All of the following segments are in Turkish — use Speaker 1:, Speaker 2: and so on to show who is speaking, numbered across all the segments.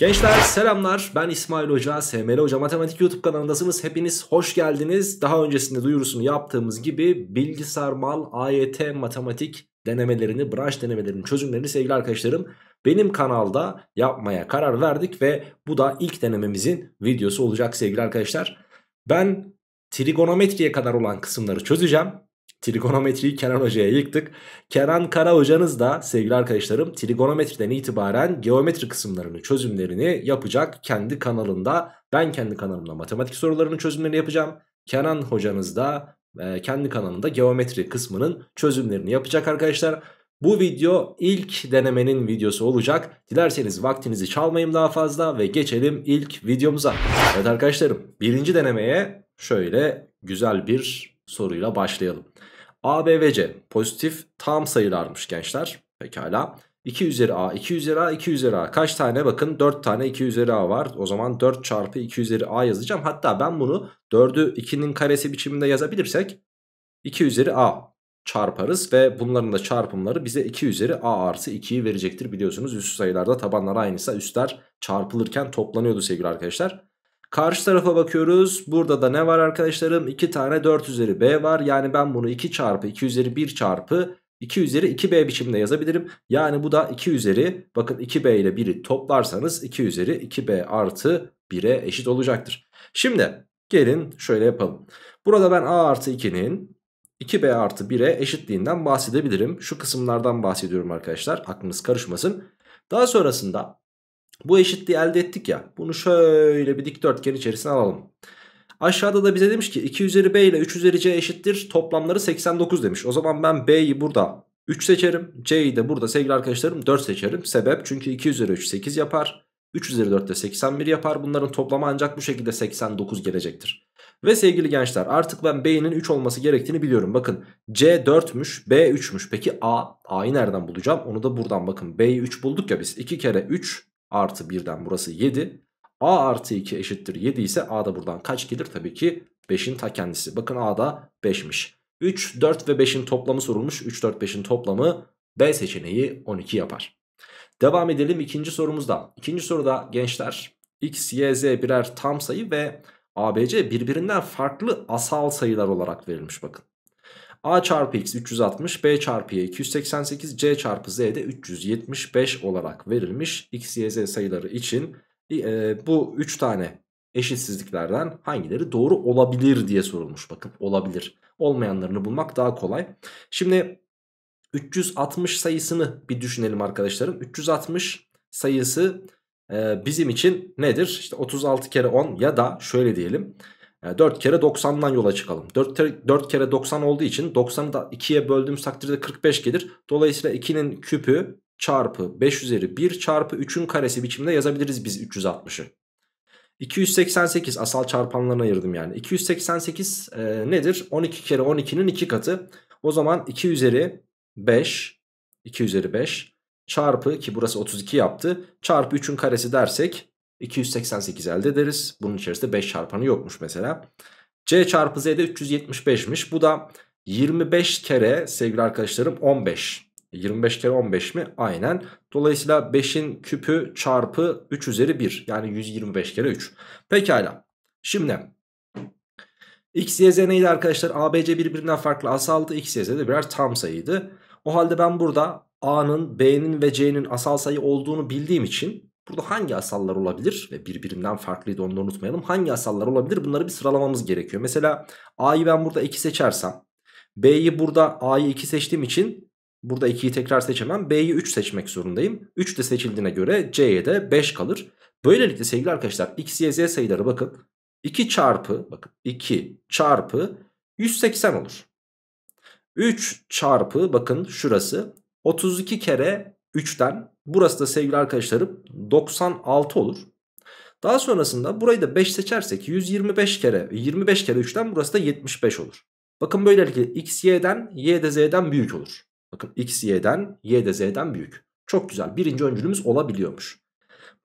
Speaker 1: Gençler selamlar. Ben İsmail Hoca SML Hoca Matematik YouTube kanalındasınız. Hepiniz hoş geldiniz. Daha öncesinde duyurusunu yaptığımız gibi bilgisayar mal AYT matematik denemelerini branş denemelerinin çözümlerini sevgili arkadaşlarım benim kanalda yapmaya karar verdik ve bu da ilk denememizin videosu olacak sevgili arkadaşlar. Ben trigonometriye kadar olan kısımları çözeceğim Trigonometriyi Kenan Hoca'ya yıktık. Kenan Kara hocanız da sevgili arkadaşlarım trigonometriden itibaren geometri kısımlarını çözümlerini yapacak kendi kanalında. Ben kendi kanalımda matematik sorularının çözümlerini yapacağım. Kenan hocanız da e, kendi kanalında geometri kısmının çözümlerini yapacak arkadaşlar. Bu video ilk denemenin videosu olacak. Dilerseniz vaktinizi çalmayayım daha fazla ve geçelim ilk videomuza. Evet arkadaşlarım birinci denemeye şöyle güzel bir soruyla başlayalım. A, B ve C pozitif tam sayılarmış gençler. Pekala. 2 üzeri A, 2 üzeri A, 2 üzeri A. Kaç tane? Bakın 4 tane 2 üzeri A var. O zaman 4 çarpı 2 üzeri A yazacağım. Hatta ben bunu 4'ü 2'nin karesi biçiminde yazabilirsek 2 üzeri A çarparız ve bunların da çarpımları bize 2 üzeri A artı 2'yi verecektir. Biliyorsunuz üst sayılarda tabanlar aynıysa üstler çarpılırken toplanıyordu sevgili arkadaşlar. Karşı tarafa bakıyoruz. Burada da ne var arkadaşlarım? 2 tane 4 üzeri b var. Yani ben bunu 2 çarpı 2 üzeri 1 çarpı 2 üzeri 2b biçiminde yazabilirim. Yani bu da 2 üzeri bakın 2b ile 1'i toplarsanız 2 üzeri 2b artı 1'e eşit olacaktır. Şimdi gelin şöyle yapalım. Burada ben a artı 2'nin 2b artı 1'e eşitliğinden bahsedebilirim. Şu kısımlardan bahsediyorum arkadaşlar aklınız karışmasın. Daha sonrasında bu eşitliği elde ettik ya. Bunu şöyle bir dikdörtgen içerisine alalım. Aşağıda da bize demiş ki 2 üzeri b ile 3 üzeri c eşittir. Toplamları 89 demiş. O zaman ben b'yi burada 3 seçerim. c'yi de burada sevgili arkadaşlarım 4 seçerim. Sebep çünkü 2 üzeri 3 8 yapar. 3 üzeri 4 de 81 yapar. Bunların toplamı ancak bu şekilde 89 gelecektir. Ve sevgili gençler artık ben B'nin 3 olması gerektiğini biliyorum. Bakın C 4'müş B 3'müş. Peki A? A'yı nereden bulacağım? Onu da buradan bakın. B'yi 3 bulduk ya biz. 2 kere 3 artı 1'den burası 7. A artı 2 eşittir 7 ise A da buradan kaç gelir? Tabii ki 5'in ta kendisi. Bakın A da 5'miş. 3, 4 ve 5'in toplamı sorulmuş. 3, 4, 5'in toplamı B seçeneği 12 yapar. Devam edelim ikinci sorumuzda. İkinci soruda gençler x, y, z birer tam sayı ve ABC birbirinden farklı asal sayılar olarak verilmiş bakın. A çarpı x 360, B çarpı y 288, C çarpı z de 375 olarak verilmiş. X, y, z sayıları için e, bu 3 tane eşitsizliklerden hangileri doğru olabilir diye sorulmuş. Bakın olabilir. Olmayanlarını bulmak daha kolay. Şimdi 360 sayısını bir düşünelim arkadaşlarım. 360 sayısı e, bizim için nedir? İşte 36 kere 10 ya da şöyle diyelim. 4 kere 90'dan yola çıkalım. 4, 4 kere 90 olduğu için 90'ı da 2'ye böldüğümüz takdirde 45 gelir. Dolayısıyla 2'nin küpü çarpı 5 üzeri 1 çarpı 3'ün karesi biçiminde yazabiliriz biz 360'ı. 288 asal çarpanlarına ayırdım yani. 288 e, nedir? 12 kere 12'nin 2 katı. O zaman 2 üzeri 5 2 üzeri 5 çarpı ki burası 32 yaptı. Çarpı 3'ün karesi dersek 288 elde ederiz. Bunun içerisinde 5 çarpanı yokmuş mesela. C çarpı Z de 375'miş. Bu da 25 kere sevgili arkadaşlarım 15. 25 kere 15 mi? Aynen. Dolayısıyla 5'in küpü çarpı 3 üzeri 1. Yani 125 kere 3. Pekala. Şimdi X, Y, Z neydi arkadaşlar? A, B, C birbirinden farklı asaldı. X, Y, Z de birer tam sayıydı. O halde ben burada A'nın, B'nin ve C'nin asal sayı olduğunu bildiğim için Burada hangi asallar olabilir ve birbirinden farklıydı onu da unutmayalım. Hangi asallar olabilir bunları bir sıralamamız gerekiyor. Mesela A'yı ben burada 2 seçersem B'yi burada A'yı 2 seçtiğim için burada 2'yi tekrar seçemem. B'yi 3 seçmek zorundayım. 3 de seçildiğine göre C'ye de 5 kalır. Böylelikle sevgili arkadaşlar X, Y, Z sayıları bakın 2 çarpı bakın 2 çarpı 180 olur. 3 çarpı bakın şurası 32 kere 3'ten burası da sevgili arkadaşlarım 96 olur. Daha sonrasında burayı da 5 seçersek 125 kere 25 kere 3'ten burası da 75 olur. Bakın böylelikle x y'den y de z'den büyük olur. Bakın x y'den y de z'den büyük. Çok güzel birinci öncülümüz olabiliyormuş.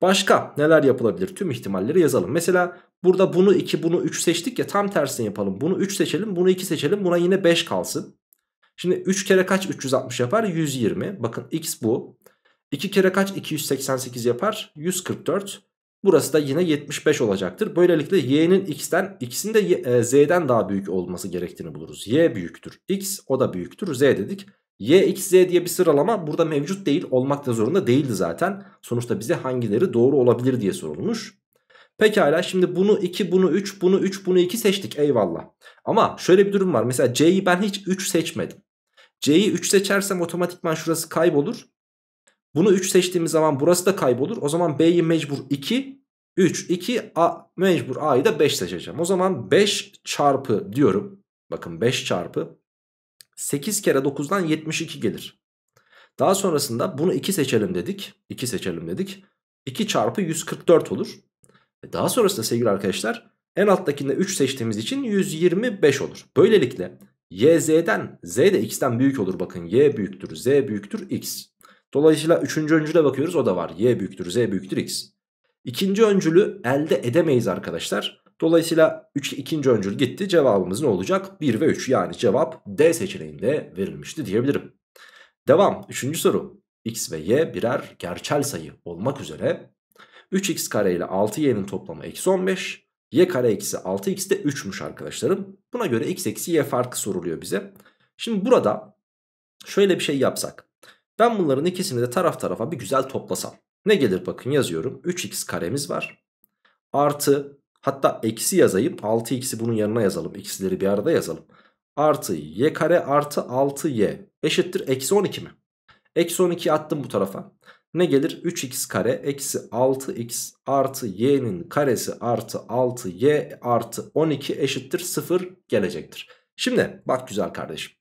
Speaker 1: Başka neler yapılabilir tüm ihtimalleri yazalım. Mesela burada bunu 2 bunu 3 seçtik ya tam tersini yapalım. Bunu 3 seçelim bunu 2 seçelim buna yine 5 kalsın. Şimdi 3 kere kaç 360 yapar? 120. Bakın x bu. 2 kere kaç 288 yapar? 144. Burası da yine 75 olacaktır. Böylelikle y'nin x'ten x'in de e, z'den daha büyük olması gerektiğini buluruz. y büyüktür x o da büyüktür z dedik. y x z diye bir sıralama burada mevcut değil olmak da zorunda değildi zaten. Sonuçta bize hangileri doğru olabilir diye sorulmuş. Pekala şimdi bunu 2 bunu 3 bunu 3 bunu 2 seçtik eyvallah. Ama şöyle bir durum var mesela c'yi ben hiç 3 seçmedim. c'yi 3 seçersem otomatikman şurası kaybolur. Bunu 3 seçtiğimiz zaman burası da kaybolur. O zaman B'yi mecbur 2, 3, 2, A, mecbur A'yı da 5 seçeceğim. O zaman 5 çarpı diyorum. Bakın 5 çarpı 8 kere 9'dan 72 gelir. Daha sonrasında bunu 2 seçelim dedik. 2 seçelim dedik. 2 çarpı 144 olur. E daha sonrasında sevgili arkadaşlar en alttakinde 3 seçtiğimiz için 125 olur. Böylelikle y z'den z de x'ten büyük olur bakın y büyüktür z büyüktür x. Dolayısıyla üçüncü öncüle bakıyoruz o da var. Y büyüktür Z büyüktür X. İkinci öncülü elde edemeyiz arkadaşlar. Dolayısıyla 3 ikinci öncül gitti. Cevabımız ne olacak? 1 ve 3 yani cevap D seçeneğinde verilmişti diyebilirim. Devam. Üçüncü soru. X ve Y birer gerçel sayı olmak üzere 3x kare ile 6y'nin toplamı eksi 15. Y kare eksi 6x de 3'müş arkadaşlarım. Buna göre x eksi y farkı soruluyor bize. Şimdi burada şöyle bir şey yapsak. Ben bunların ikisini de taraf tarafa bir güzel toplasam. Ne gelir bakın yazıyorum. 3x karemiz var. Artı hatta eksi yazayım. 6x'i bunun yanına yazalım. X'leri bir arada yazalım. Artı y kare artı 6y eşittir eksi 12 mi? Eksi 12 attım bu tarafa. Ne gelir? 3x kare eksi 6x artı y'nin karesi artı 6y artı 12 eşittir 0 gelecektir. Şimdi bak güzel kardeşim.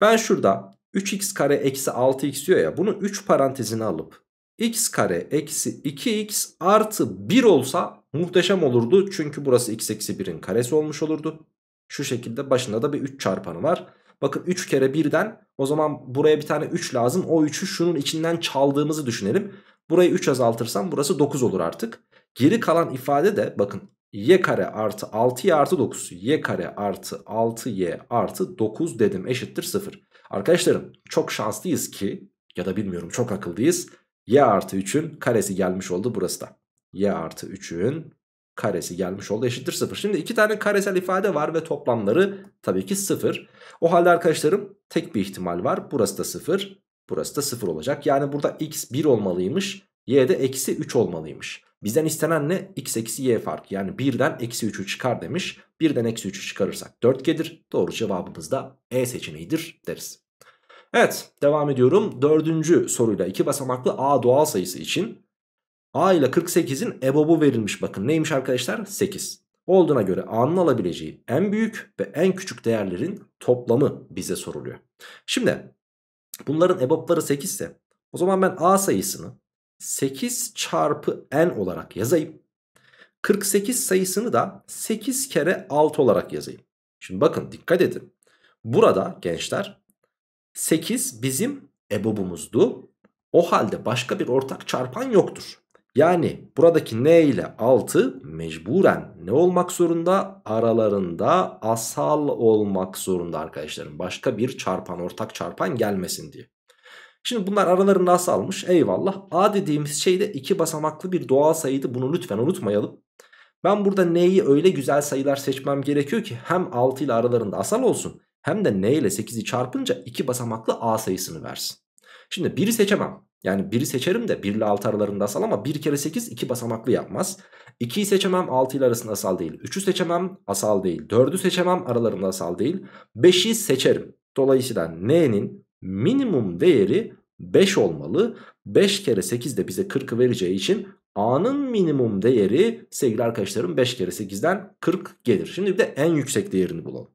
Speaker 1: Ben şurada 3x kare eksi 6x diyor ya bunu 3 parantezine alıp x kare eksi 2x artı 1 olsa muhteşem olurdu. Çünkü burası x eksi 1'in karesi olmuş olurdu. Şu şekilde başında da bir 3 çarpanı var. Bakın 3 kere 1'den o zaman buraya bir tane 3 lazım. O 3'ü şunun içinden çaldığımızı düşünelim. Burayı 3 azaltırsam burası 9 olur artık. Geri kalan ifade de bakın y kare artı 6y artı 9 y kare artı 6y artı 9 dedim eşittir 0. Arkadaşlarım çok şanslıyız ki ya da bilmiyorum çok akıllıyız. Y artı 3'ün karesi gelmiş oldu burası da. Y artı 3'ün karesi gelmiş oldu eşittir 0. Şimdi iki tane karesel ifade var ve toplamları tabii ki 0. O halde arkadaşlarım tek bir ihtimal var. Burası da 0. Burası da 0 olacak. Yani burada x 1 olmalıymış. Y de eksi 3 olmalıymış. Bizden istenen ne? x eksi y fark. Yani 1'den eksi 3'ü çıkar demiş. 1'den eksi 3'ü çıkarırsak 4 gelir. Doğru cevabımız da E seçeneğidir deriz. Evet devam ediyorum. Dördüncü soruyla iki basamaklı A doğal sayısı için A ile 48'in EBOB'u verilmiş. Bakın neymiş arkadaşlar? 8. Olduğuna göre A'nın alabileceği en büyük ve en küçük değerlerin toplamı bize soruluyor. Şimdi bunların EBOB'ları 8 ise o zaman ben A sayısını 8 çarpı n olarak yazayım. 48 sayısını da 8 kere 6 olarak yazayım. Şimdi bakın dikkat edin. Burada gençler 8 bizim ebobumuzdu. O halde başka bir ortak çarpan yoktur. Yani buradaki n ile 6 mecburen ne olmak zorunda? Aralarında asal olmak zorunda arkadaşlarım. Başka bir çarpan ortak çarpan gelmesin diye. Şimdi bunlar aralarında asalmış eyvallah. A dediğimiz şey de iki basamaklı bir doğal sayıydı. Bunu lütfen unutmayalım. Ben burada n'yi öyle güzel sayılar seçmem gerekiyor ki hem 6 ile aralarında asal olsun hem de n ile 8'i çarpınca iki basamaklı a sayısını versin. Şimdi 1'i seçemem. Yani 1'i seçerim de 1 ile 6 aralarında asal ama 1 kere 8 2 basamaklı yapmaz. 2'yi seçemem 6 ile arasında asal değil. 3'ü seçemem asal değil. 4'ü seçemem aralarında asal değil. 5'i seçerim. Dolayısıyla n'nin minimum değeri 5 olmalı. 5 kere 8 de bize 40'ı vereceği için A'nın minimum değeri sevgili arkadaşlarım 5 kere 8'den 40 gelir. Şimdi bir de en yüksek değerini bulalım.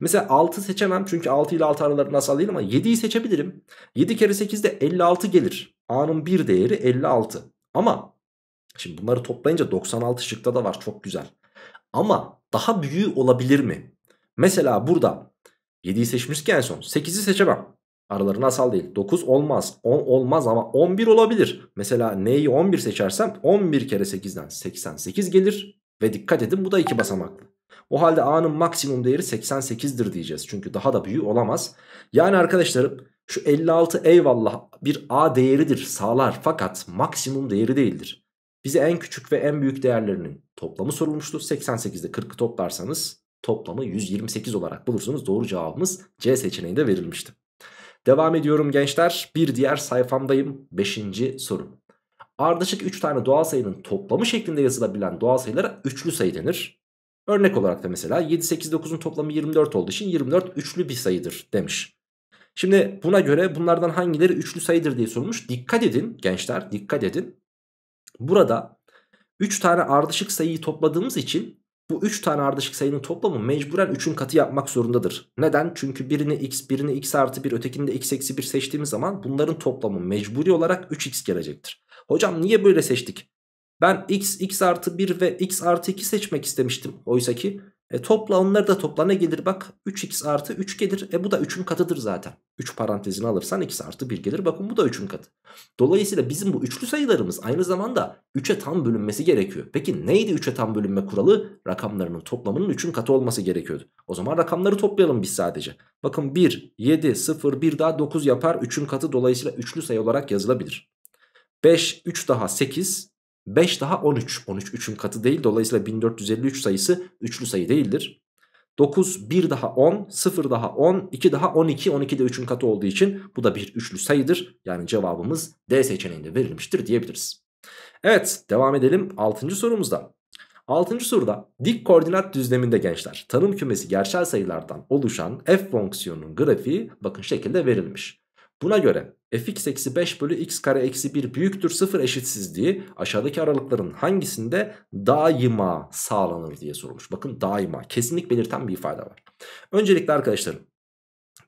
Speaker 1: Mesela 6 seçemem çünkü 6 ile 6 aralarında asal değil ama 7'yi seçebilirim. 7 kere 8 de 56 gelir. A'nın bir değeri 56. Ama şimdi bunları toplayınca 96 şıkta da var çok güzel. Ama daha büyüğü olabilir mi? Mesela burada 7'yi seçmiştik en son. 8'i seçemem. Aralarında asal değil. 9 olmaz. 10 olmaz ama 11 olabilir. Mesela neyi 11 seçersem 11 kere 8'den 88 gelir. Ve dikkat edin bu da 2 basamaklı. O halde A'nın maksimum değeri 88'dir diyeceğiz. Çünkü daha da büyüğü olamaz. Yani arkadaşlarım Şu 56 eyvallah bir A değeridir sağlar fakat maksimum değeri değildir. Bize en küçük ve en büyük değerlerinin toplamı sorulmuştu. 88'de 40'ı toplarsanız toplamı 128 olarak bulursunuz. Doğru cevabımız C seçeneğinde verilmişti. Devam ediyorum gençler. Bir diğer sayfamdayım. 5. soru. Ardışık 3 tane doğal sayının toplamı şeklinde yazılabilen doğal sayılara üçlü sayı denir. Örnek olarak da mesela 7, 8, 9'un toplamı 24 olduğu için 24 üçlü bir sayıdır demiş. Şimdi buna göre bunlardan hangileri üçlü sayıdır diye sorulmuş. Dikkat edin gençler dikkat edin. Burada 3 tane ardışık sayıyı topladığımız için bu 3 tane ardışık sayının toplamı mecburen 3'ün katı yapmak zorundadır. Neden? Çünkü birini x, birini x artı 1, ötekini de x eksi 1 seçtiğimiz zaman bunların toplamı mecburi olarak 3x gelecektir. Hocam niye böyle seçtik? Ben x, x artı 1 ve x artı 2 seçmek istemiştim. Oysa ki e, topla onları da topla ne gelir bak 3x artı 3 gelir. E bu da 3'ün katıdır zaten. 3 parantezini alırsan x artı 1 gelir. Bakın bu da 3'ün katı. Dolayısıyla bizim bu üçlü sayılarımız aynı zamanda 3'e tam bölünmesi gerekiyor. Peki neydi 3'e tam bölünme kuralı? Rakamlarının toplamının 3'ün katı olması gerekiyordu. O zaman rakamları toplayalım biz sadece. Bakın 1, 7, 0, 1 daha 9 yapar. 3'ün katı dolayısıyla üçlü sayı olarak yazılabilir. 5, 3 daha 8, 5 daha 13. 13 3'ün katı değil. Dolayısıyla 1453 sayısı üçlü sayı değildir. 9 1 daha 10 0 daha 10 2 daha 12 12 de 3'ün katı olduğu için bu da bir üçlü sayıdır. Yani cevabımız D seçeneğinde verilmiştir diyebiliriz. Evet devam edelim 6. sorumuzda. 6. soruda dik koordinat düzleminde gençler tanım kümesi gerçel sayılardan oluşan f fonksiyonunun grafiği bakın şekilde verilmiş. Buna göre fx eksi 5 bölü x kare eksi 1 büyüktür 0 eşitsizliği aşağıdaki aralıkların hangisinde daima sağlanır diye sorulmuş. Bakın daima kesinlik belirten bir ifade var. Öncelikle arkadaşlarım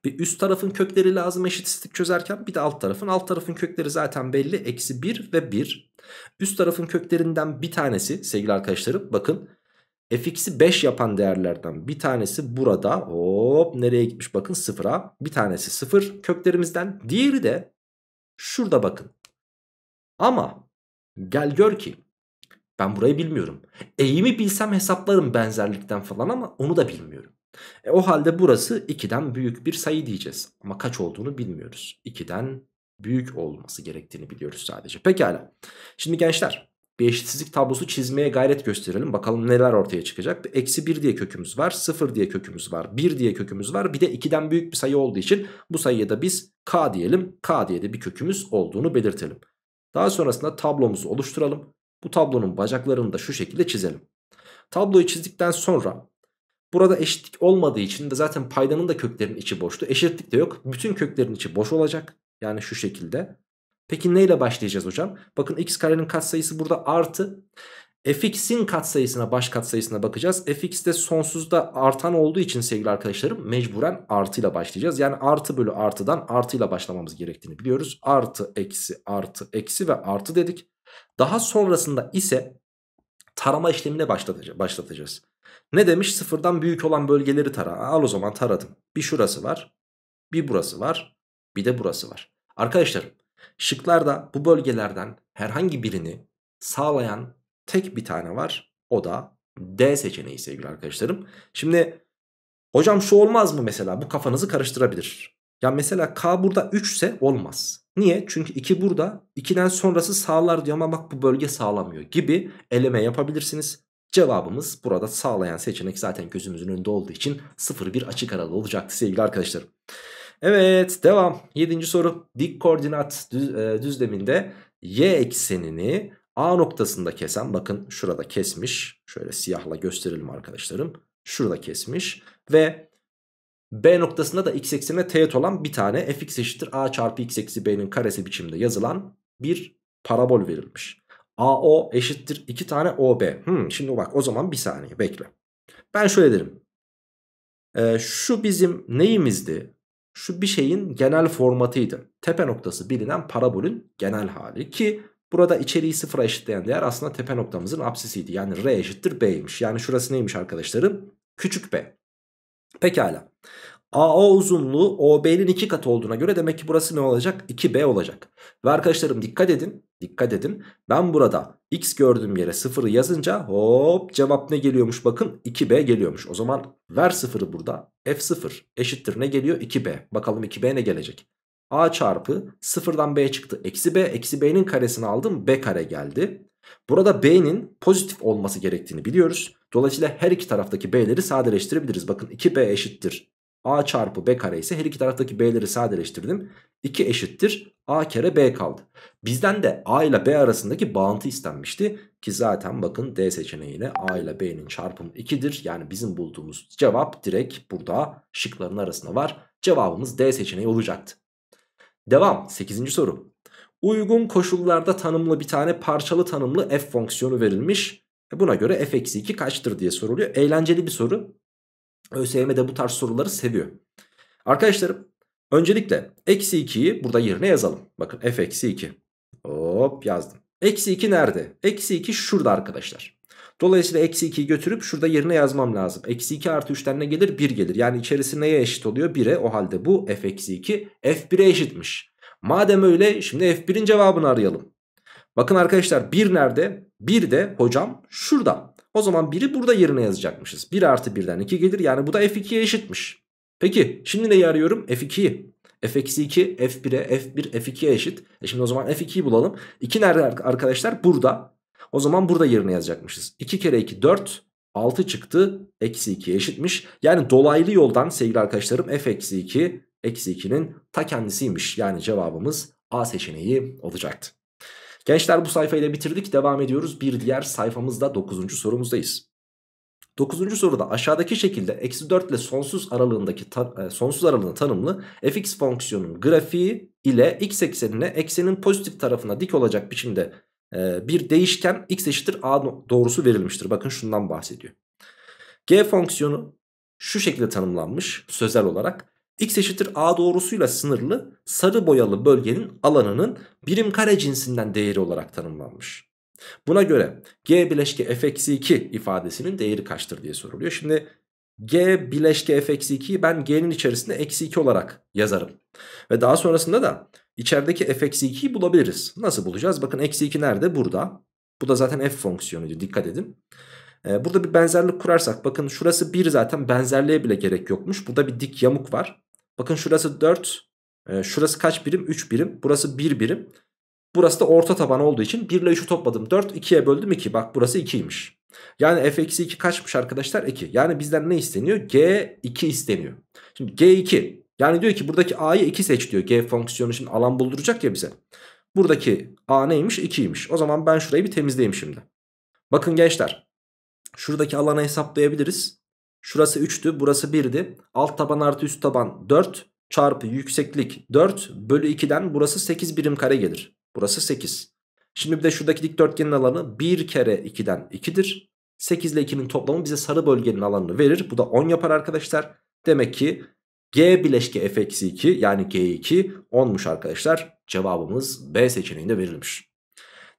Speaker 1: bir üst tarafın kökleri lazım eşitsizlik çözerken bir de alt tarafın. Alt tarafın kökleri zaten belli eksi 1 ve 1. Üst tarafın köklerinden bir tanesi sevgili arkadaşlarım bakın fx'i 5 yapan değerlerden bir tanesi burada. Hop nereye gitmiş bakın sıfıra. Bir tanesi sıfır köklerimizden diğeri de şurada bakın. Ama gel gör ki ben burayı bilmiyorum. Eğimi bilsem hesaplarım benzerlikten falan ama onu da bilmiyorum. E, o halde burası 2'den büyük bir sayı diyeceğiz. Ama kaç olduğunu bilmiyoruz. 2'den büyük olması gerektiğini biliyoruz sadece. Pekala. Şimdi gençler bir eşitsizlik tablosu çizmeye gayret gösterelim. Bakalım neler ortaya çıkacak. Eksi 1 diye kökümüz var. 0 diye kökümüz var. 1 diye kökümüz var. Bir de 2'den büyük bir sayı olduğu için bu sayıya da biz k diyelim. k diye de bir kökümüz olduğunu belirtelim. Daha sonrasında tablomuzu oluşturalım. Bu tablonun bacaklarını da şu şekilde çizelim. Tabloyu çizdikten sonra burada eşitlik olmadığı için de zaten paydanın da köklerin içi boştu. Eşitlik de yok. Bütün köklerin içi boş olacak. Yani şu şekilde. Peki neyle başlayacağız hocam? Bakın x karenin katsayısı burada artı. fx'in katsayısına baş katsayısına bakacağız. fx de sonsuzda artan olduğu için sevgili arkadaşlarım mecburen artıyla başlayacağız. Yani artı bölü artıdan artıyla başlamamız gerektiğini biliyoruz. Artı eksi artı eksi ve artı dedik. Daha sonrasında ise tarama işlemine başlatacağız. Ne demiş? Sıfırdan büyük olan bölgeleri tara. Al o zaman taradım. Bir şurası var. Bir burası var. Bir de burası var. Arkadaşlarım Şıklarda bu bölgelerden herhangi birini sağlayan tek bir tane var. O da D seçeneği sevgili arkadaşlarım. Şimdi hocam şu olmaz mı mesela bu kafanızı karıştırabilir. Ya mesela K burada 3 ise olmaz. Niye? Çünkü 2 burada 2'den sonrası sağlar diyor ama bak bu bölge sağlamıyor gibi eleme yapabilirsiniz. Cevabımız burada sağlayan seçenek zaten gözümüzün önünde olduğu için 0-1 açık aralı olacaktı sevgili arkadaşlarım. Evet devam. Yedinci soru. Dik koordinat düz, e, düzleminde y eksenini A noktasında kesen bakın şurada kesmiş. Şöyle siyahla gösterelim arkadaşlarım. Şurada kesmiş ve B noktasında da x eksenine teğet olan bir tane fx eşittir a çarpı x eksi b'nin karesi biçimde yazılan bir parabol verilmiş. AO eşittir 2 tane OB. Hmm, şimdi bak o zaman bir saniye bekle. Ben şöyle derim. Ee, şu bizim neyimizdi? Şu bir şeyin genel formatıydı. Tepe noktası bilinen parabolün genel hali ki burada içeriği sıfıra eşitleyen değer aslında tepe noktamızın apsisiydi. Yani r eşittir b'ymiş. Yani şurası neymiş arkadaşlarım? Küçük b. Pekala. AO uzunluğu OB'nin iki katı olduğuna göre demek ki burası ne olacak? 2B olacak. Ve arkadaşlarım dikkat edin. Dikkat edin. Ben burada x gördüğüm yere sıfırı yazınca hop cevap ne geliyormuş bakın 2B geliyormuş. O zaman ver sıfırı burada. F0 eşittir ne geliyor? 2B. Bakalım 2B ne gelecek? A çarpı sıfırdan B çıktı. Eksi B. Eksi B'nin karesini aldım. B kare geldi. Burada B'nin pozitif olması gerektiğini biliyoruz. Dolayısıyla her iki taraftaki B'leri sadeleştirebiliriz. Bakın 2B eşittir. A çarpı B kare ise her iki taraftaki B'leri sadeleştirdim. 2 eşittir A kere B kaldı. Bizden de A ile B arasındaki bağıntı istenmişti. Ki zaten bakın D seçeneğine A ile B'nin çarpımı 2'dir. Yani bizim bulduğumuz cevap direkt burada şıkların arasında var. Cevabımız D seçeneği olacaktı. Devam 8. soru. Uygun koşullarda tanımlı bir tane parçalı tanımlı f fonksiyonu verilmiş. E, buna göre f eksi 2 kaçtır diye soruluyor. Eğlenceli bir soru. ÖSYM de bu tarz soruları seviyor. Arkadaşlarım öncelikle eksi 2'yi burada yerine yazalım. Bakın f eksi 2. Hop yazdım. Eksi 2 nerede? Eksi 2 şurada arkadaşlar. Dolayısıyla eksi 2'yi götürüp şurada yerine yazmam lazım. Eksi 2 artı 3'ten ne gelir? 1 gelir. Yani içerisi neye eşit oluyor? 1'e. O halde bu f eksi 2 f1'e eşitmiş. Madem öyle şimdi f1'in cevabını arayalım. Bakın arkadaşlar 1 nerede? 1 de hocam şurada. O zaman 1'i burada yerine yazacakmışız. 1 artı 1'den 2 gelir. Yani bu da f2'ye eşitmiş. Peki şimdi neyi arıyorum? f2'yi. f-2 f1'e f1 f2'ye eşit. E şimdi o zaman f2'yi bulalım. 2 nerede arkadaşlar? Burada. O zaman burada yerine yazacakmışız. 2 kere 2 4. 6 çıktı. Eksi 2 eşitmiş. Yani dolaylı yoldan sevgili arkadaşlarım f eksi 2 eksi 2'nin ta kendisiymiş. Yani cevabımız A seçeneği olacaktı. Gençler bu sayfayı da bitirdik. Devam ediyoruz. Bir diğer sayfamızda 9. sorumuzdayız. 9. soruda aşağıdaki şekilde eksi 4 ile sonsuz aralığındaki e, sonsuz aralığında tanımlı fx fonksiyonun grafiği ile x eksenine eksenin pozitif tarafına dik olacak biçimde e, bir değişken x eşittir a doğrusu verilmiştir. Bakın şundan bahsediyor. G fonksiyonu şu şekilde tanımlanmış sözel olarak x eşittir a doğrusuyla sınırlı sarı boyalı bölgenin alanının birim kare cinsinden değeri olarak tanımlanmış. Buna göre g bileşke f-2 ifadesinin değeri kaçtır diye soruluyor. Şimdi g bileşke f-2'yi ben g'nin içerisinde eksi 2 olarak yazarım. Ve daha sonrasında da içerideki f-2'yi bulabiliriz. Nasıl bulacağız? Bakın eksi 2 nerede? Burada. Bu da zaten f fonksiyonuydu dikkat edin. Ee, burada bir benzerlik kurarsak bakın şurası 1 zaten benzerliğe bile gerek yokmuş. Burada bir dik yamuk var. Bakın şurası 4. E, şurası kaç birim? 3 birim. Burası 1 birim. Burası da orta taban olduğu için 1 ile 3'ü topladım. 4 2'ye böldüm 2. Bak burası 2'ymiş. Yani f-2 kaçmış arkadaşlar? 2. Yani bizden ne isteniyor? G2 isteniyor. Şimdi G2 yani diyor ki buradaki A'yı 2 seç diyor. G fonksiyonu şimdi alan bulduracak ya bize. Buradaki A neymiş? 2'ymiş. O zaman ben şurayı bir temizleyeyim şimdi. Bakın gençler. Şuradaki alanı hesaplayabiliriz. Şurası 3'tü burası 1'di. Alt taban artı üst taban 4 çarpı yükseklik 4 bölü 2'den burası 8 birim kare gelir. Burası 8. Şimdi bir de şuradaki dikdörtgenin alanı 1 kere 2'den 2'dir. 8 ile 2'nin toplamı bize sarı bölgenin alanını verir. Bu da 10 yapar arkadaşlar. Demek ki G bileşke f-2 yani G2 10'muş arkadaşlar. Cevabımız B seçeneğinde verilmiş.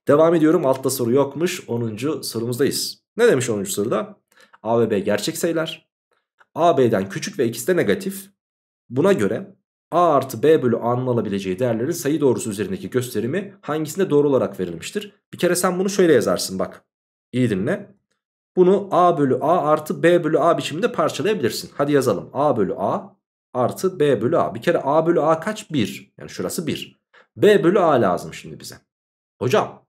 Speaker 1: Devam ediyorum altta soru yokmuş 10. sorumuzdayız. Ne demiş 10. soruda? A ve B gerçek sayılar. A B'den küçük ve ikisi de negatif. Buna göre A artı B bölü A'nın alabileceği değerlerin sayı doğrusu üzerindeki gösterimi hangisinde doğru olarak verilmiştir? Bir kere sen bunu şöyle yazarsın bak. İyi dinle. Bunu A bölü A artı B bölü A biçiminde parçalayabilirsin. Hadi yazalım. A bölü A artı B bölü A. Bir kere A bölü A kaç? 1. Yani şurası 1. B bölü A lazım şimdi bize. Hocam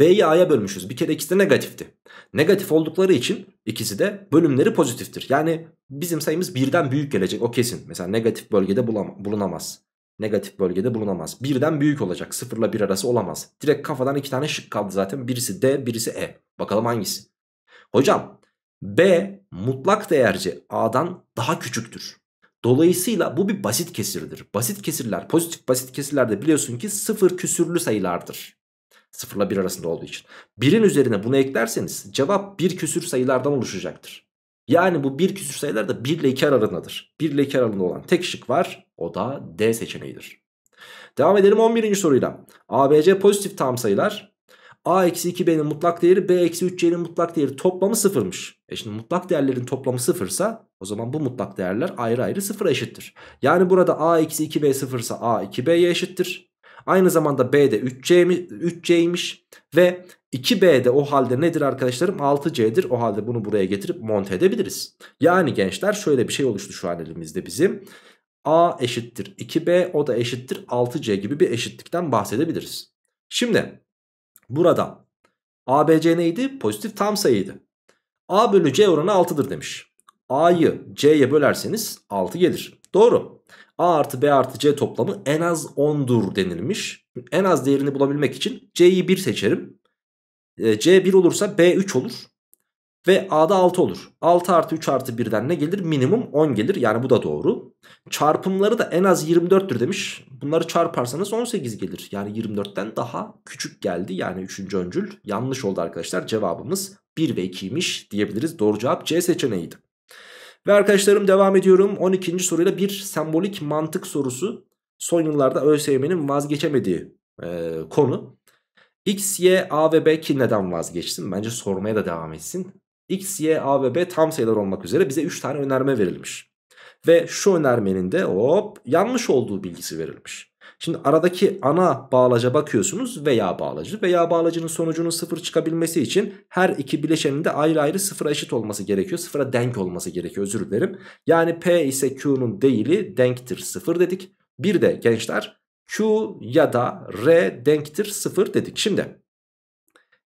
Speaker 1: B'yi A'ya bölmüşüz. Bir kere ikisi de negatifti. Negatif oldukları için ikisi de bölümleri pozitiftir. Yani bizim sayımız birden büyük gelecek o kesin. Mesela negatif bölgede bulunamaz. Negatif bölgede bulunamaz. Birden büyük olacak. Sıfırla bir arası olamaz. Direkt kafadan iki tane şık kaldı zaten. Birisi D birisi E. Bakalım hangisi? Hocam B mutlak değerci A'dan daha küçüktür. Dolayısıyla bu bir basit kesirdir. Basit kesirler pozitif basit kesirlerde biliyorsun ki sıfır küsürlü sayılardır. Sıfırla bir arasında olduğu için. Birin üzerine bunu eklerseniz cevap bir küsür sayılardan oluşacaktır. Yani bu bir küsür sayılar da 1 ile 2 aralığındadır. 1 ile 2 aralığında olan tek şık var. O da D seçeneğidir. Devam edelim 11. soruyla. ABC pozitif tam sayılar. A eksi 2B'nin mutlak değeri B eksi 3C'nin mutlak değeri toplamı sıfırmış. E şimdi mutlak değerlerin toplamı sıfırsa o zaman bu mutlak değerler ayrı ayrı sıfıra eşittir. Yani burada A eksi 2B sıfırsa A 2B'ye eşittir. Aynı zamanda B'de 3C, 3C'ymiş ve 2B'de o halde nedir arkadaşlarım? 6C'dir. O halde bunu buraya getirip monte edebiliriz. Yani gençler şöyle bir şey oluştu şu an elimizde bizim. A eşittir 2B o da eşittir 6C gibi bir eşitlikten bahsedebiliriz. Şimdi burada ABC neydi? Pozitif tam sayıydı. A bölü C oranı 6'dır demiş. A'yı C'ye bölerseniz 6 gelir. Doğru. A artı B artı C toplamı en az 10'dur denilmiş. En az değerini bulabilmek için C'yi 1 seçerim. E, C 1 olursa B 3 olur. Ve A'da 6 olur. 6 artı 3 artı 1'den ne gelir? Minimum 10 gelir. Yani bu da doğru. Çarpımları da en az 24'tür demiş. Bunları çarparsanız 18 gelir. Yani 24'ten daha küçük geldi. Yani 3. öncül yanlış oldu arkadaşlar. Cevabımız 1 ve 2'ymiş diyebiliriz. Doğru cevap C seçeneğiydi. Ve arkadaşlarım devam ediyorum. 12. soruyla bir sembolik mantık sorusu. Son yıllarda ÖSYM'nin vazgeçemediği e, konu. X, Y, A ve B ki neden vazgeçsin? Bence sormaya da devam etsin. X, Y, A ve B tam sayılar olmak üzere bize 3 tane önerme verilmiş. Ve şu önermenin de hop yanlış olduğu bilgisi verilmiş. Şimdi aradaki ana bağlaca bakıyorsunuz veya bağlacı. Veya bağlacının sonucunun sıfır çıkabilmesi için her iki bileşenin de ayrı ayrı sıfıra eşit olması gerekiyor. Sıfıra denk olması gerekiyor özür dilerim. Yani P ise Q'nun değili denktir sıfır dedik. Bir de gençler Q ya da R denktir sıfır dedik. Şimdi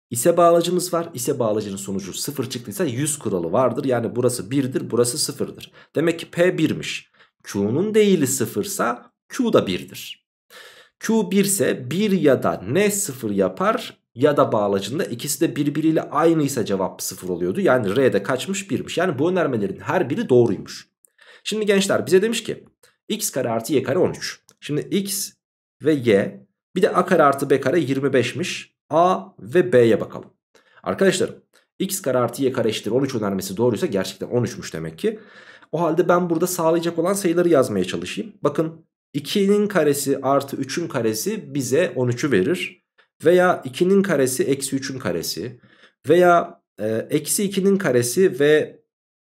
Speaker 1: ise bağlacımız var. İse bağlacının sonucu 0 çıktıysa 100 kuralı vardır. Yani burası 1'dir burası 0'dır. Demek ki P 1'miş. Q'nun değili 0 ise Q da 1'dir. Q 1 ise 1 ya da ne 0 yapar ya da bağlacında ikisi de birbiriyle aynıysa cevap 0 oluyordu. Yani R'de kaçmış 1'miş. Yani bu önermelerin her biri doğruymuş. Şimdi gençler bize demiş ki x kare artı y kare 13. Şimdi x ve y bir de a kare artı b kare 25'miş. A ve B'ye bakalım. Arkadaşlarım x kare artı y kare eşittir 13 önermesi doğruysa gerçekten 13'müş demek ki. O halde ben burada sağlayacak olan sayıları yazmaya çalışayım. Bakın 2'nin karesi artı 3'ün karesi bize 13'ü verir. Veya 2'nin karesi eksi 3'ün karesi. Veya e, eksi 2'nin karesi ve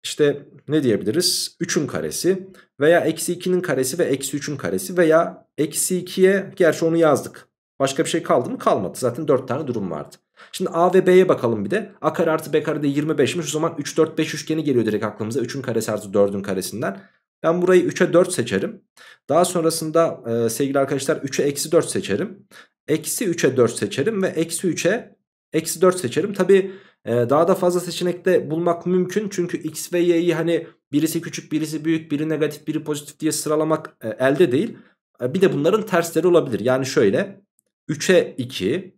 Speaker 1: işte ne diyebiliriz? 3'ün karesi. Veya eksi 2'nin karesi ve eksi 3'ün karesi. Veya eksi 2'ye gerçi onu yazdık. Başka bir şey kaldı mı? Kalmadı. Zaten 4 tane durum vardı. Şimdi A ve B'ye bakalım bir de. A kare artı B kare de 25'miş. O zaman 3, 4, 5 üçgeni geliyor direkt aklımıza. 3'ün karesi artı 4'ün karesinden. Ben burayı 3'e 4 seçerim. Daha sonrasında e, sevgili arkadaşlar 3'e eksi 4 seçerim. Eksi 3'e 4 seçerim ve eksi 3'e eksi 4 seçerim. Tabi e, daha da fazla seçenekte bulmak mümkün. Çünkü x ve y'yi hani birisi küçük birisi büyük biri negatif biri pozitif diye sıralamak e, elde değil. E, bir de bunların tersleri olabilir. Yani şöyle 3'e 2,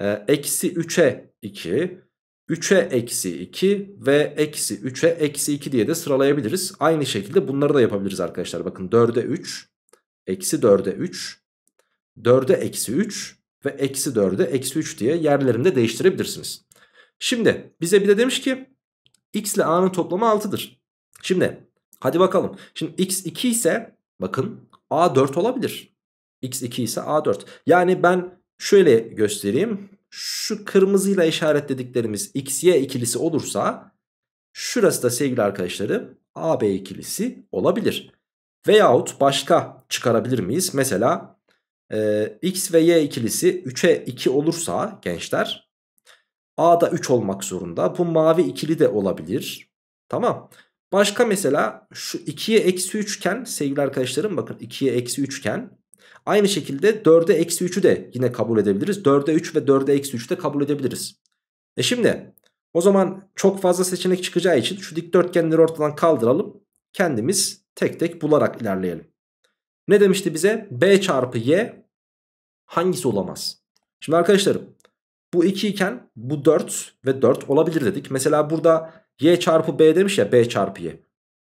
Speaker 1: e, eksi 3'e 2, 3'e eksi 2 ve eksi 3'e eksi 2 diye de sıralayabiliriz. Aynı şekilde bunları da yapabiliriz arkadaşlar. Bakın 4'e 3, eksi 4'e 3, 4'e eksi 3 ve eksi 4'e eksi 3 diye yerlerinde değiştirebilirsiniz. Şimdi bize bir de demiş ki x ile a'nın toplamı 6'dır. Şimdi hadi bakalım. Şimdi x 2 ise bakın a 4 olabilir x2 ise a4. Yani ben şöyle göstereyim. Şu kırmızıyla işaretlediklerimiz xy ikilisi olursa şurası da sevgili arkadaşlarım ab ikilisi olabilir. Veyahut başka çıkarabilir miyiz? Mesela e, x ve y ikilisi 3'e 2 olursa gençler a da 3 olmak zorunda. Bu mavi ikili de olabilir. Tamam. Başka mesela şu 2'ye eksi 3 iken sevgili arkadaşlarım bakın 2'ye eksi 3 iken Aynı şekilde 4'e eksi 3'ü de yine kabul edebiliriz. 4'e 3 ve 4'e eksi 3'ü de kabul edebiliriz. E şimdi o zaman çok fazla seçenek çıkacağı için şu dikdörtgenleri ortadan kaldıralım. Kendimiz tek tek bularak ilerleyelim. Ne demişti bize? B çarpı Y hangisi olamaz? Şimdi arkadaşlarım bu 2 iken bu 4 ve 4 olabilir dedik. Mesela burada Y çarpı B demiş ya B çarpı Y.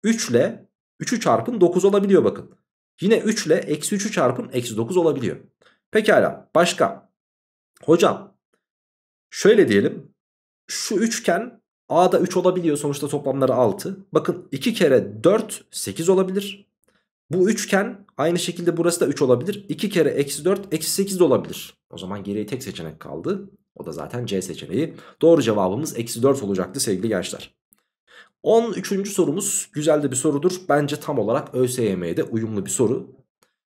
Speaker 1: 3 ile 3'ü çarpın 9 olabiliyor bakın. Yine 3 ile eksi 3'ü çarpın eksi 9 olabiliyor. Pekala başka. Hocam şöyle diyelim. Şu üçgen A'da 3 olabiliyor sonuçta toplamları 6. Bakın 2 kere 4 8 olabilir. Bu üçgen aynı şekilde burası da 3 olabilir. 2 kere eksi 4 eksi 8 de olabilir. O zaman geriye tek seçenek kaldı. O da zaten C seçeneği. Doğru cevabımız eksi 4 olacaktı sevgili gençler. 13. sorumuz güzel de bir sorudur. Bence tam olarak ÖSYM'ye de uyumlu bir soru.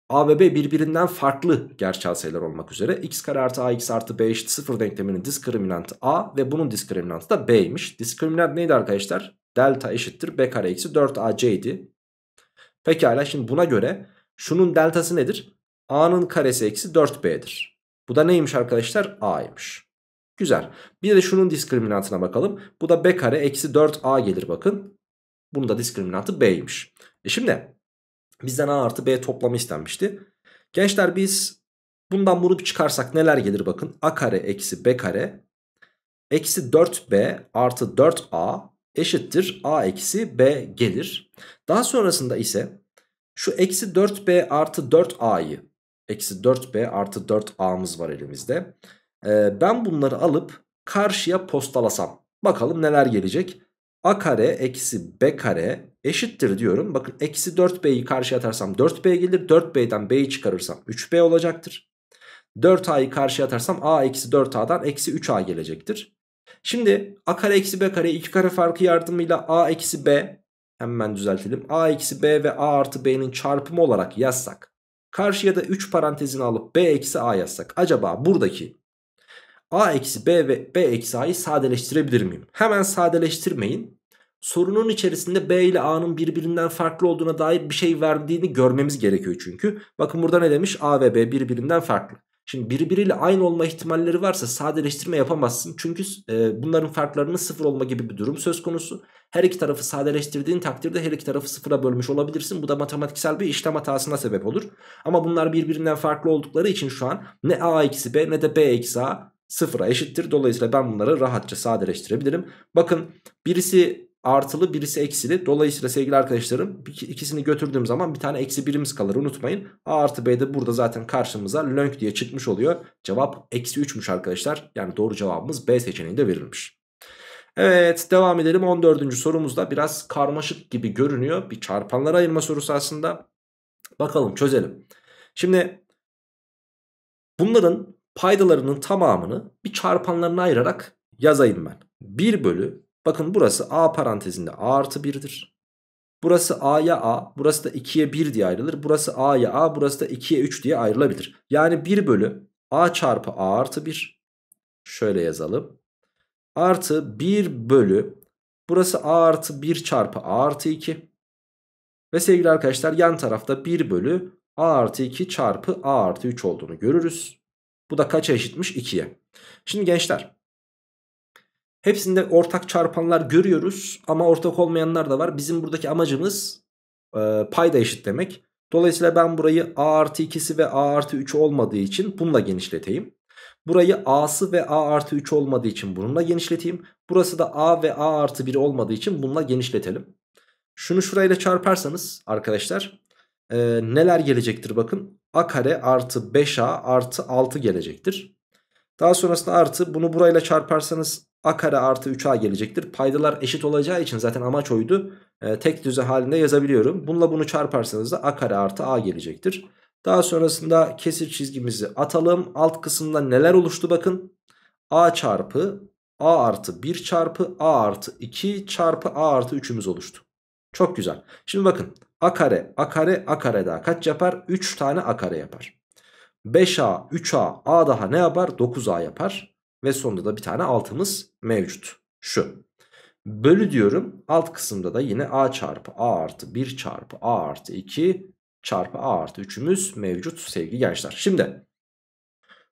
Speaker 1: A ve B birbirinden farklı gerçel sayılar olmak üzere x kare artı ax artı b eşit 0 denkleminin diskriminantı a ve bunun diskriminantı da b'ymiş. Diskriminant neydi arkadaşlar? Delta eşittir b kare eksi 4ac idi. Pekala şimdi buna göre şunun deltası nedir? A'nın karesi eksi 4B'dir. Bu da neymiş arkadaşlar? A'ymış. Güzel. Bir de şunun diskriminantına bakalım. Bu da B kare eksi 4A gelir bakın. Bunun da diskriminantı B'ymiş. E şimdi bizden A artı B toplamı istenmişti. Gençler biz bundan bunu bir çıkarsak neler gelir bakın. A kare eksi B kare eksi 4B artı 4A eşittir A eksi B gelir. Daha sonrasında ise şu eksi 4B artı 4A'yı eksi 4B artı 4A'mız var elimizde. Ee, ben bunları alıp karşıya postalasam bakalım neler gelecek. A kare eksi B kare eşittir diyorum. Bakın eksi 4B'yi karşıya atarsam 4B gelir. 4B'den B'yi çıkarırsam 3B olacaktır. 4A'yı karşıya atarsam A eksi 4A'dan eksi 3A gelecektir. Şimdi A kare eksi B kare iki kare farkı yardımıyla A eksi B hemen düzeltelim. A eksi B ve A artı B'nin çarpımı olarak yazsak. Karşıya da 3 parantezini alıp B eksi A yazsak. Acaba buradaki A eksi B ve B eksi A'yı sadeleştirebilir miyim? Hemen sadeleştirmeyin. Sorunun içerisinde B ile A'nın birbirinden farklı olduğuna dair bir şey verdiğini görmemiz gerekiyor çünkü. Bakın burada ne demiş? A ve B birbirinden farklı. Şimdi birbiriyle aynı olma ihtimalleri varsa sadeleştirme yapamazsın. Çünkü e, bunların farklarının sıfır olma gibi bir durum söz konusu. Her iki tarafı sadeleştirdiğin takdirde her iki tarafı sıfıra bölmüş olabilirsin. Bu da matematiksel bir işlem hatasına sebep olur. Ama bunlar birbirinden farklı oldukları için şu an ne A eksi B ne de B eksi A sıfıra eşittir. Dolayısıyla ben bunları rahatça sadeleştirebilirim. Bakın birisi artılı birisi eksili. Dolayısıyla sevgili arkadaşlarım ikisini götürdüğüm zaman bir tane eksi birimiz kalır unutmayın. A artı B de burada zaten karşımıza lönk diye çıkmış oluyor. Cevap eksi 3'müş arkadaşlar. Yani doğru cevabımız B seçeneğinde verilmiş. Evet devam edelim 14. sorumuzda biraz karmaşık gibi görünüyor. Bir çarpanlara ayırma sorusu aslında. Bakalım çözelim. Şimdi bunların paydalarının tamamını bir çarpanlarına ayırarak yazayım ben. 1 bölü bakın burası a parantezinde a artı 1'dir. Burası a'ya a burası da 2'ye 1 diye ayrılır. Burası a'ya a burası da 2'ye 3 diye ayrılabilir. Yani 1 bölü a çarpı a artı 1 şöyle yazalım. Artı 1 bölü burası a artı 1 çarpı a artı 2. Ve sevgili arkadaşlar yan tarafta 1 bölü a artı 2 çarpı a artı 3 olduğunu görürüz. Bu da kaça eşitmiş? 2'ye. Şimdi gençler. Hepsinde ortak çarpanlar görüyoruz ama ortak olmayanlar da var. Bizim buradaki amacımız e, payda eşitlemek. Dolayısıyla ben burayı a artı 2'si ve a artı 3 olmadığı için bununla genişleteyim. Burayı a'sı ve a artı 3 olmadığı için bununla genişleteyim. Burası da a ve a artı 1 olmadığı için bununla genişletelim. Şunu şurayla çarparsanız arkadaşlar e, neler gelecektir bakın. A kare artı 5a artı 6 gelecektir. Daha sonrasında artı bunu burayla çarparsanız a kare artı 3a gelecektir. Paydalar eşit olacağı için zaten amaç oydu. E, tek düze halinde yazabiliyorum. Bununla bunu çarparsanız da a kare artı a gelecektir. Daha sonrasında kesir çizgimizi atalım. Alt kısımda neler oluştu bakın. a çarpı a artı 1 çarpı a artı 2 çarpı a artı 3'ümüz oluştu. Çok güzel. Şimdi bakın a kare a kare a kare daha kaç yapar? 3 tane a kare yapar. 5a 3a a daha ne yapar? 9a yapar. Ve sonunda da bir tane altımız mevcut. Şu. Bölü diyorum. Alt kısımda da yine a çarpı a artı 1 çarpı a artı 2 çarpı a artı 3'ümüz mevcut sevgili gençler. Şimdi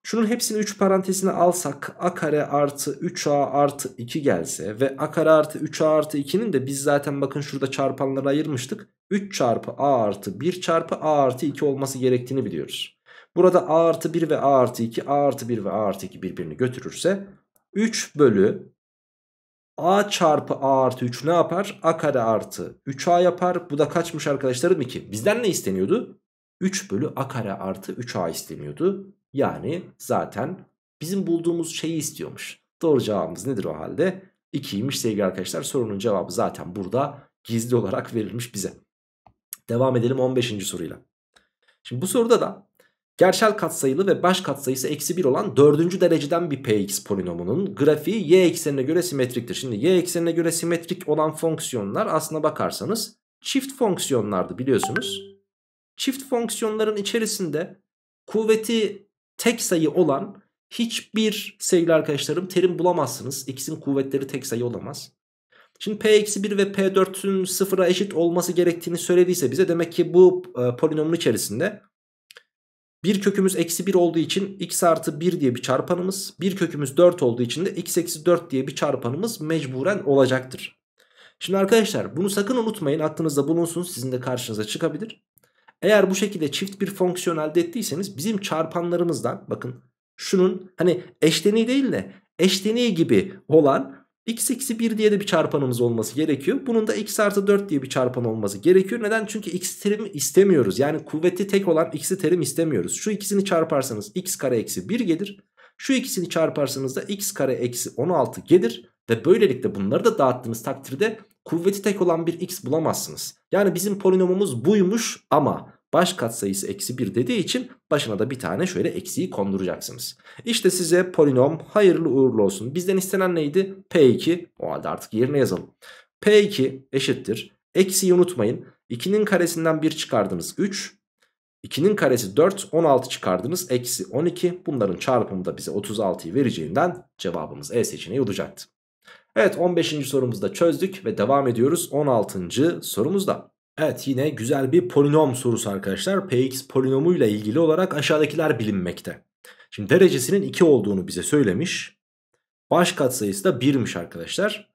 Speaker 1: şunun hepsini 3 parantezine alsak a kare artı 3a artı 2 gelse ve a kare artı 3a artı 2'nin de biz zaten bakın şurada çarpanları ayırmıştık. 3 çarpı a artı 1 çarpı a artı 2 olması gerektiğini biliyoruz. Burada a artı 1 ve a artı 2 a artı 1 ve a artı 2 birbirini götürürse 3 bölü a çarpı a artı 3 ne yapar? a kare artı 3a yapar. Bu da kaçmış arkadaşlarım 2. Bizden ne isteniyordu? 3 bölü a kare artı 3a isteniyordu. Yani zaten bizim bulduğumuz şeyi istiyormuş. Doğru cevabımız nedir o halde? 2'ymiş sevgili arkadaşlar. Sorunun cevabı zaten burada gizli olarak verilmiş bize. Devam edelim 15. soruyla. Şimdi bu soruda da gerçel katsayılı ve baş katsayısı eksi 1 olan 4. dereceden bir px polinomunun grafiği y eksenine göre simetriktir. Şimdi y eksenine göre simetrik olan fonksiyonlar aslına bakarsanız çift fonksiyonlardı biliyorsunuz. Çift fonksiyonların içerisinde kuvveti tek sayı olan hiçbir sevgili arkadaşlarım terim bulamazsınız. X'in kuvvetleri tek sayı olamaz. Şimdi P-1 ve P4'ün sıfıra eşit olması gerektiğini söylediyse bize demek ki bu e, polinomun içerisinde bir kökümüz eksi 1 olduğu için x artı 1 diye bir çarpanımız. Bir kökümüz 4 olduğu için de x eksi 4 diye bir çarpanımız mecburen olacaktır. Şimdi arkadaşlar bunu sakın unutmayın aklınızda bulunsun sizin de karşınıza çıkabilir. Eğer bu şekilde çift bir fonksiyon elde ettiyseniz bizim çarpanlarımızdan bakın şunun hani eşleniği değil de eşleniği gibi olan x eksi 1 diye de bir çarpanımız olması gerekiyor. Bunun da x artı 4 diye bir çarpan olması gerekiyor. Neden? Çünkü x terimi istemiyoruz. Yani kuvvetli tek olan x'i terim istemiyoruz. Şu ikisini çarparsanız x kare eksi 1 gelir. Şu ikisini çarparsanız da x kare eksi 16 gelir. Ve böylelikle bunları da dağıttığınız takdirde kuvveti tek olan bir x bulamazsınız. Yani bizim polinomumuz buymuş ama baş katsayısı eksi 1 dediği için başına da bir tane şöyle eksiği konduracaksınız. İşte size polinom hayırlı uğurlu olsun. Bizden istenen neydi? P2 o halde artık yerine yazalım. P2 eşittir. Eksiyi unutmayın. 2'nin karesinden 1 çıkardınız 3. 2'nin karesi 4 16 çıkardınız eksi 12. Bunların çarpımı da bize 36'yı vereceğinden cevabımız E seçeneği olacaktı. Evet 15. sorumuzda çözdük ve devam ediyoruz 16. sorumuzda. Evet yine güzel bir polinom sorusu arkadaşlar. Px polinomuyla ilgili olarak aşağıdakiler bilinmekte. Şimdi derecesinin 2 olduğunu bize söylemiş. Baş katsayısı da 1'miş arkadaşlar.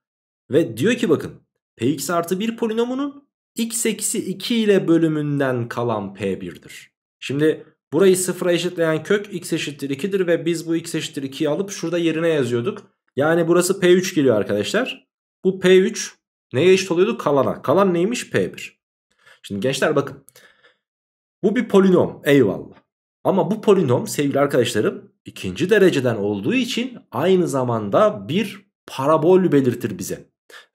Speaker 1: Ve diyor ki bakın Px artı 1 polinomunun x eksi 2 ile bölümünden kalan P1'dir. Şimdi burayı sıfıra eşitleyen kök x eşittir 2'dir ve biz bu x eşittir 2'yi alıp şurada yerine yazıyorduk. Yani burası P3 geliyor arkadaşlar. Bu P3 neye eşit oluyordu? Kalana. Kalan neymiş? P1. Şimdi gençler bakın. Bu bir polinom eyvallah. Ama bu polinom sevgili arkadaşlarım ikinci dereceden olduğu için aynı zamanda bir parabol belirtir bize.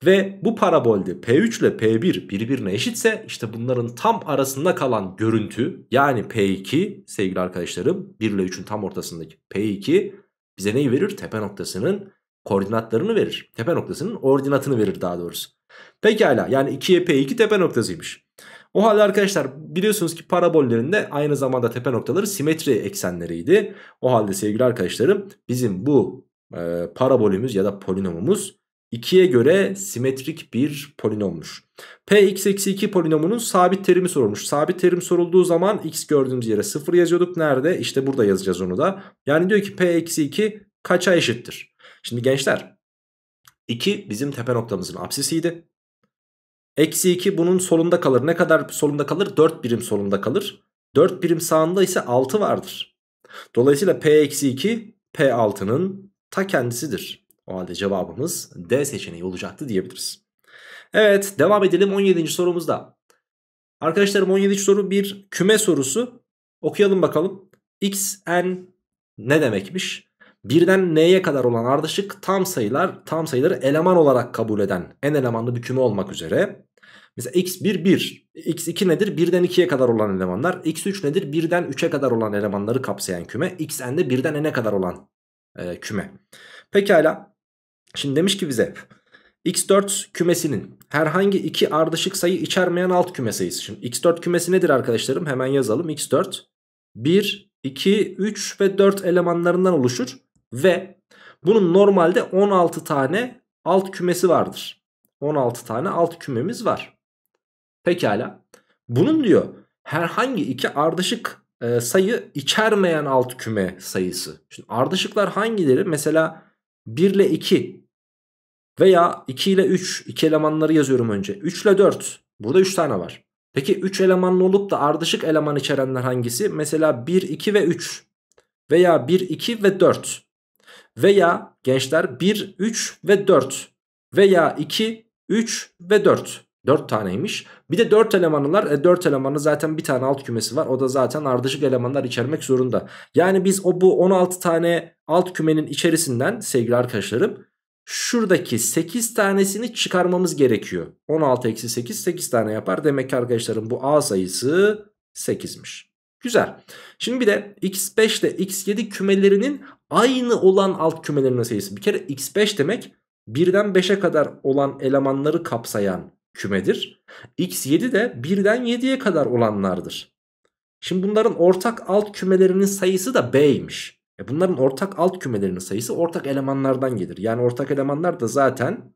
Speaker 1: Ve bu parabolde P3 ile P1 birbirine eşitse işte bunların tam arasında kalan görüntü yani P2 sevgili arkadaşlarım 1 ile 3'ün tam ortasındaki P2 bize neyi verir? Tepe noktasının koordinatlarını verir. Tepe noktasının ordinatını verir daha doğrusu. Pekala yani 2'ye P2 tepe noktasıymış. O halde arkadaşlar biliyorsunuz ki parabollerin de aynı zamanda tepe noktaları simetri eksenleriydi. O halde sevgili arkadaşlarım bizim bu e, parabolümüz ya da polinomumuz 2'ye göre simetrik bir polinommuş. Px eksi 2 polinomunun sabit terimi sorulmuş. Sabit terim sorulduğu zaman x gördüğümüz yere 0 yazıyorduk. Nerede? İşte burada yazacağız onu da. Yani diyor ki p eksi 2 kaça eşittir? Şimdi gençler 2 bizim tepe noktamızın apsisiydi. Eksi 2 bunun solunda kalır. Ne kadar solunda kalır? 4 birim solunda kalır. 4 birim sağında ise 6 vardır. Dolayısıyla P eksi 2 P6'nın ta kendisidir. O halde cevabımız D seçeneği olacaktı diyebiliriz. Evet devam edelim 17. sorumuzda. Arkadaşlarım 17. soru bir küme sorusu. Okuyalım bakalım. X, N ne demekmiş? Birden n'ye kadar olan ardışık tam sayılar tam sayıları eleman olarak kabul eden n elemanlı bir küme olmak üzere. Mesela x1 1, x2 nedir? 1'den 2'ye kadar olan elemanlar. x3 nedir? 1'den 3'e kadar olan elemanları kapsayan küme. xn de 1'den n'e kadar olan e, küme. Pekala. Şimdi demiş ki bize x4 kümesinin herhangi iki ardışık sayı içermeyen alt küme sayısı. Şimdi x4 kümesi nedir arkadaşlarım? Hemen yazalım. x4 1, 2, 3 ve 4 elemanlarından oluşur. Ve bunun normalde 16 tane alt kümesi vardır. 16 tane alt kümemiz var. Pekala. Bunun diyor herhangi iki ardışık e, sayı içermeyen alt küme sayısı. Şimdi ardışıklar hangileri? Mesela 1 ile 2 veya 2 ile 3. 2 elemanları yazıyorum önce. 3 ile 4. Burada 3 tane var. Peki 3 elemanlı olup da ardışık eleman içerenler hangisi? Mesela 1, 2 ve 3. Veya 1, 2 ve 4. Veya gençler 1, 3 ve 4. Veya 2, 3 ve 4. 4 taneymiş. Bir de 4 elemanılar. E 4 elemanı zaten bir tane alt kümesi var. O da zaten ardışık elemanlar içermek zorunda. Yani biz o bu 16 tane alt kümenin içerisinden sevgili arkadaşlarım şuradaki 8 tanesini çıkarmamız gerekiyor. 16 eksi 8 8 tane yapar. Demek ki arkadaşlarım bu A sayısı 8'miş. Güzel. Şimdi bir de x5 ile x7 kümelerinin aynı olan alt kümelerinin sayısı. Bir kere x5 demek 1'den 5'e kadar olan elemanları kapsayan kümedir. x7 de 1'den 7'ye kadar olanlardır. Şimdi bunların ortak alt kümelerinin sayısı da b'ymiş. E bunların ortak alt kümelerinin sayısı ortak elemanlardan gelir. Yani ortak elemanlar da zaten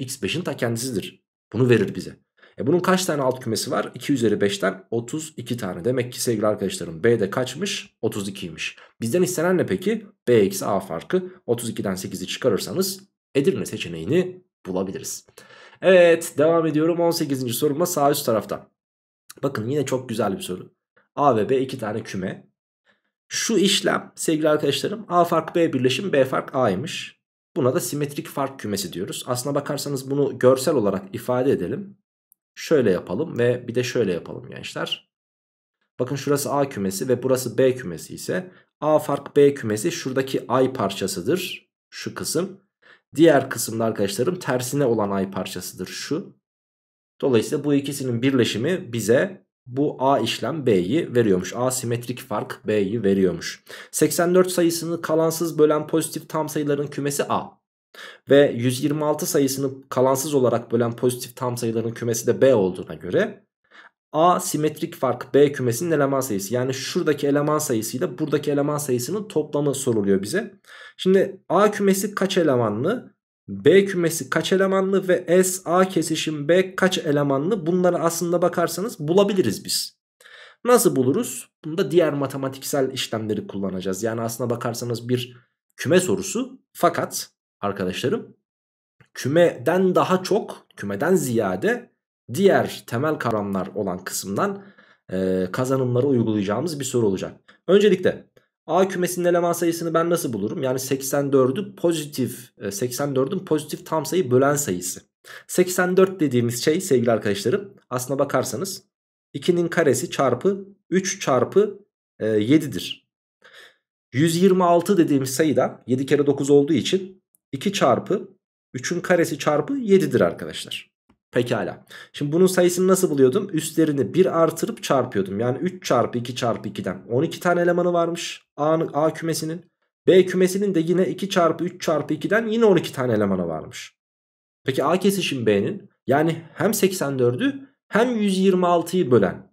Speaker 1: x5'in ta kendisidir. Bunu verir bize. E bunun kaç tane alt kümesi var? 2 üzeri 5'ten 32 tane. Demek ki sevgili arkadaşlarım B'de kaçmış? 32'ymiş. Bizden istenen ne peki? B eksi A farkı. 32'den 8'i çıkarırsanız Edirne seçeneğini bulabiliriz. Evet devam ediyorum 18. soruma sağ üst tarafta. Bakın yine çok güzel bir soru. A ve B iki tane küme. Şu işlem sevgili arkadaşlarım A fark B birleşim B fark A'ymış. Buna da simetrik fark kümesi diyoruz. Aslına bakarsanız bunu görsel olarak ifade edelim. Şöyle yapalım ve bir de şöyle yapalım gençler. Bakın şurası A kümesi ve burası B kümesi ise A fark B kümesi şuradaki ay parçasıdır. Şu kısım. Diğer kısımda arkadaşlarım tersine olan ay parçasıdır şu. Dolayısıyla bu ikisinin birleşimi bize bu A işlem B'yi veriyormuş. A simetrik fark B'yi veriyormuş. 84 sayısını kalansız bölen pozitif tam sayıların kümesi A. Ve 126 sayısını kalansız olarak bölen pozitif tam sayıların kümesi de B olduğuna göre A simetrik fark B kümesinin eleman sayısı. Yani şuradaki eleman sayısıyla buradaki eleman sayısının toplamı soruluyor bize. Şimdi A kümesi kaç elemanlı? B kümesi kaç elemanlı ve S A kesişim B kaç elemanlı? Bunları aslında bakarsanız bulabiliriz biz. Nasıl buluruz? Bunda diğer matematiksel işlemleri kullanacağız. Yani aslına bakarsanız bir küme sorusu fakat arkadaşlarım kümeden daha çok kümeden ziyade diğer temel kavramlar olan kısımdan e, kazanımları uygulayacağımız bir soru olacak. Öncelikle A kümesinin eleman sayısını ben nasıl bulurum? Yani 84'ü pozitif 84'ün pozitif tam sayı bölen sayısı. 84 dediğimiz şey sevgili arkadaşlarım aslına bakarsanız 2'nin karesi çarpı 3 çarpı e, 7'dir. 126 dediğimiz sayı da 7 kere 9 olduğu için 2 çarpı 3'ün karesi çarpı 7'dir arkadaşlar. Pekala. Şimdi bunun sayısını nasıl buluyordum? Üstlerini 1 artırıp çarpıyordum. Yani 3 çarpı 2 çarpı 2'den 12 tane elemanı varmış A, A kümesinin. B kümesinin de yine 2 çarpı 3 çarpı 2'den yine 12 tane elemanı varmış. Peki A kesişim B'nin yani hem 84'ü hem 126'yı bölen.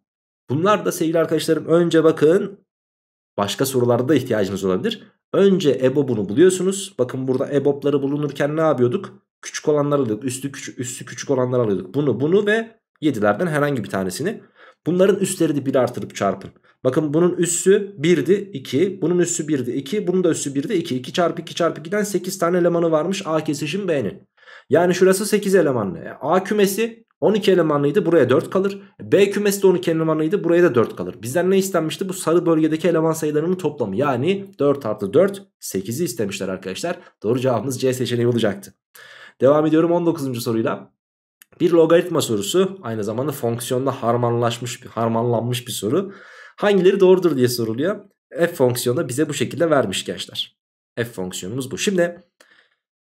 Speaker 1: Bunlar da sevgili arkadaşlarım önce bakın başka sorularda da ihtiyacınız olabilir. Önce EBOB'unu buluyorsunuz. Bakın burada EBOB'ları bulunurken ne yapıyorduk? Küçük olanları alıyorduk. Üstü küçük, üstü küçük olanları alıyorduk. Bunu, bunu ve 7'lerden herhangi bir tanesini. Bunların üstlerini 1 artırıp çarpın. Bakın bunun üssü 1'di 2. Bunun üssü 1'di 2. Bunun da üssü 1'di 2. 2 çarpı 2 çarpı 2'den 8 tane elemanı varmış A kesişim B'nin. Yani şurası 8 elemanlı. A kümesi 12 elemanlıydı buraya 4 kalır. B kümesi de 12 elemanlıydı buraya da 4 kalır. Bizden ne istenmişti? Bu sarı bölgedeki eleman sayılarının toplamı. Yani 4 artı 4 8'i istemişler arkadaşlar. Doğru cevabımız C seçeneği olacaktı. Devam ediyorum 19. soruyla. Bir logaritma sorusu aynı zamanda fonksiyonda harmanlaşmış, harmanlanmış bir soru. Hangileri doğrudur diye soruluyor. F fonksiyonu bize bu şekilde vermiş gençler. F fonksiyonumuz bu. Şimdi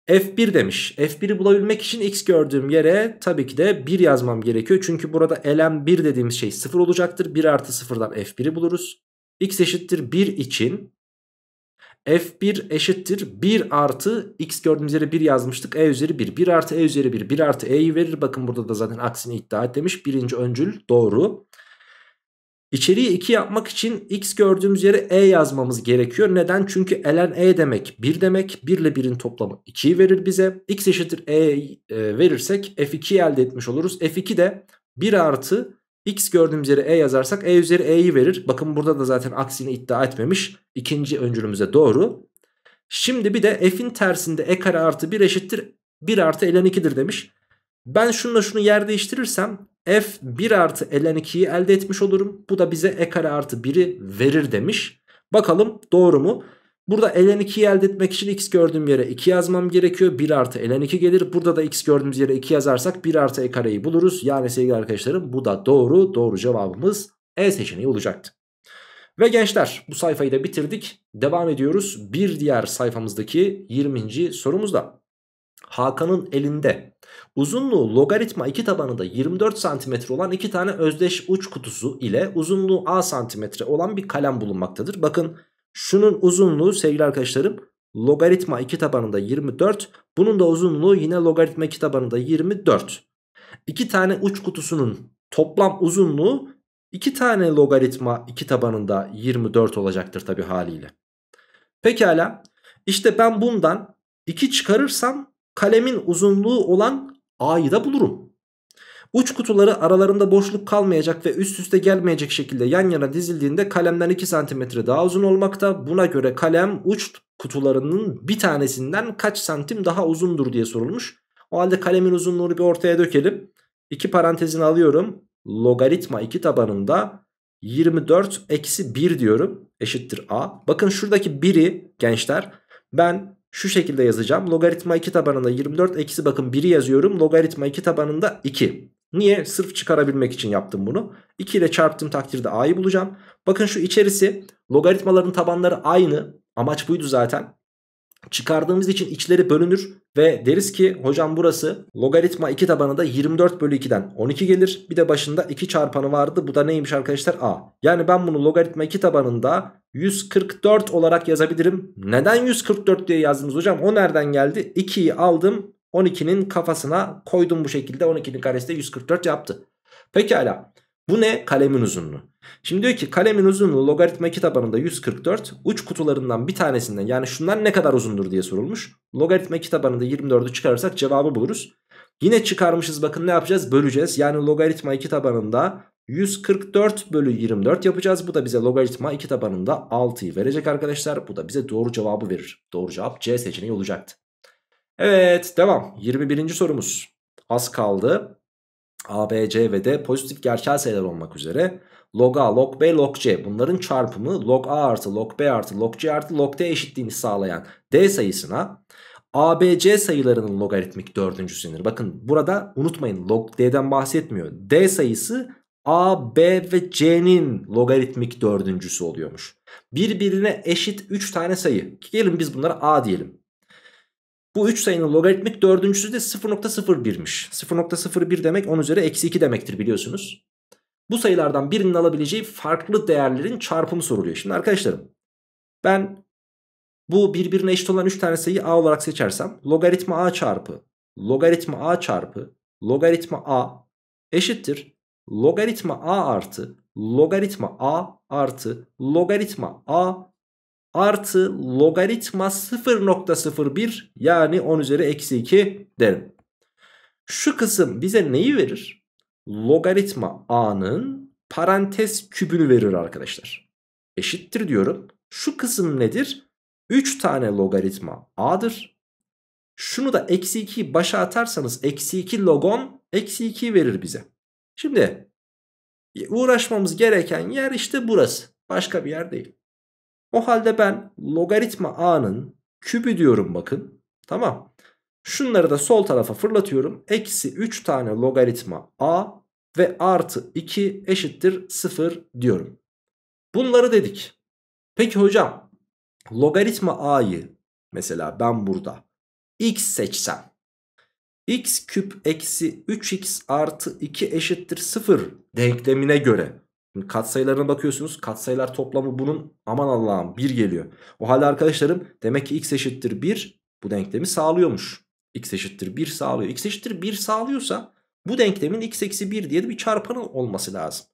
Speaker 1: F1 demiş. F1'i bulabilmek için x gördüğüm yere tabii ki de 1 yazmam gerekiyor. Çünkü burada ln1 dediğimiz şey 0 olacaktır. 1 artı 0'dan F1'i buluruz. x eşittir 1 için F1 eşittir 1 artı x gördüğümüz yere 1 yazmıştık. E üzeri 1. 1 artı E üzeri 1. 1 artı E'yi verir. Bakın burada da zaten aksini iddia et demiş. Birinci öncül doğru. İçeriği 2 yapmak için x gördüğümüz yere e yazmamız gerekiyor. Neden? Çünkü ln e demek 1 demek. 1 ile 1'in toplamı 2'yi verir bize. x eşittir e, e verirsek f2'yi elde etmiş oluruz. f2 de 1 artı x gördüğümüz yere e yazarsak e üzeri e'yi verir. Bakın burada da zaten aksini iddia etmemiş. İkinci öncülümüze doğru. Şimdi bir de f'in tersinde e kare artı 1 eşittir 1 artı ln 2'dir demiş. Ben şununla şunu yer değiştirirsem f 1 artı ln 2'yi elde etmiş olurum. Bu da bize e kare artı 1'i verir demiş. Bakalım doğru mu? Burada ln 2'yi elde etmek için x gördüğüm yere 2 yazmam gerekiyor. 1 artı ln 2 gelir. Burada da x gördüğümüz yere 2 yazarsak 1 artı e kareyi buluruz. Yani sevgili arkadaşlarım bu da doğru. Doğru cevabımız E seçeneği olacaktı. Ve gençler bu sayfayı da bitirdik. Devam ediyoruz bir diğer sayfamızdaki 20. sorumuzda. Hakan'ın elinde uzunluğu logaritma 2 tabanında 24 cm olan iki tane özdeş uç kutusu ile uzunluğu a santimetre olan bir kalem bulunmaktadır. Bakın şunun uzunluğu sevgili arkadaşlarım logaritma 2 tabanında 24. Bunun da uzunluğu yine logaritma 2 tabanında 24. İki tane uç kutusunun toplam uzunluğu 2 tane logaritma 2 tabanında 24 olacaktır tabi haliyle. Pekala işte ben bundan 2 çıkarırsam kalemin uzunluğu olan A'yı da bulurum. Uç kutuları aralarında boşluk kalmayacak ve üst üste gelmeyecek şekilde yan yana dizildiğinde kalemden 2 cm daha uzun olmakta. Buna göre kalem uç kutularının bir tanesinden kaç santim daha uzundur diye sorulmuş. O halde kalemin uzunluğunu bir ortaya dökelim. İki parantezini alıyorum. Logaritma 2 tabanında 24 eksi 1 diyorum. Eşittir a. Bakın şuradaki 1'i gençler ben şu şekilde yazacağım. Logaritma 2 tabanında 24 eksi bakın 1'i yazıyorum. Logaritma 2 tabanında 2. Niye? Sırf çıkarabilmek için yaptım bunu. 2 ile çarptığım takdirde a'yı bulacağım. Bakın şu içerisi logaritmaların tabanları aynı. Amaç buydu zaten. Çıkardığımız için içleri bölünür ve deriz ki hocam burası logaritma 2 tabanı da 24 bölü 2'den 12 gelir. Bir de başında 2 çarpanı vardı bu da neymiş arkadaşlar a. Yani ben bunu logaritma 2 tabanında 144 olarak yazabilirim. Neden 144 diye yazdınız hocam o nereden geldi? 2'yi aldım 12'nin kafasına koydum bu şekilde 12'nin karesi de 144 yaptı. Pekala bu ne? Kalemin uzunluğu. Şimdi diyor ki kalemin uzunluğu logaritma 2 tabanında 144. Uç kutularından bir tanesinden yani şunlar ne kadar uzundur diye sorulmuş. Logaritma 2 tabanında 24'ü çıkarırsak cevabı buluruz. Yine çıkarmışız bakın ne yapacağız? Böleceğiz. Yani logaritma 2 tabanında 144 bölü 24 yapacağız. Bu da bize logaritma 2 tabanında 6'yı verecek arkadaşlar. Bu da bize doğru cevabı verir. Doğru cevap C seçeneği olacaktı. Evet devam. 21. sorumuz. Az kaldı. A, B, C ve D pozitif gerçel sayılar olmak üzere log A, log B, log C bunların çarpımı log A artı log B artı log C artı log D eşitliğini sağlayan D sayısına A, B, C sayılarının logaritmik dördüncüsüdür. Bakın burada unutmayın log D'den bahsetmiyor. D sayısı A, B ve C'nin logaritmik dördüncüsü oluyormuş. Birbirine eşit 3 tane sayı. Gelin biz bunlara A diyelim. Bu 3 sayının logaritmik dördüncüsü de 0.01'miş. 0.01 demek 10 üzeri eksi 2 demektir biliyorsunuz. Bu sayılardan birinin alabileceği farklı değerlerin çarpımı soruluyor. Şimdi arkadaşlarım ben bu birbirine eşit olan 3 tane sayıyı a olarak seçersem logaritma a çarpı logaritma a çarpı logaritma a eşittir logaritma a artı logaritma a artı logaritma a artı logaritma 0.01 yani 10 üzeri eksi 2 derim. Şu kısım bize neyi verir? Logaritma a'nın parantez kübünü verir arkadaşlar. Eşittir diyorum. Şu kısım nedir? 3 tane logaritma a'dır. Şunu da eksi 2'yi başa atarsanız eksi 2 logon eksi 2 verir bize. Şimdi uğraşmamız gereken yer işte burası. Başka bir yer değil. O halde ben logaritma a'nın kübü diyorum bakın. Tamam. Şunları da sol tarafa fırlatıyorum. Eksi 3 tane logaritma a ve artı 2 eşittir 0 diyorum. Bunları dedik. Peki hocam logaritma a'yı mesela ben burada x seçsem x küp eksi 3x artı 2 eşittir 0 denklemine göre katsayılarına bakıyorsunuz. Katsayılar toplamı bunun aman Allah'ım 1 geliyor. O halde arkadaşlarım demek ki x eşittir 1 bu denklemi sağlıyormuş. x eşittir 1 sağlıyor. x eşittir 1 sağlıyorsa bu denklemin x eksi 1 diye de bir çarpanı olması lazım.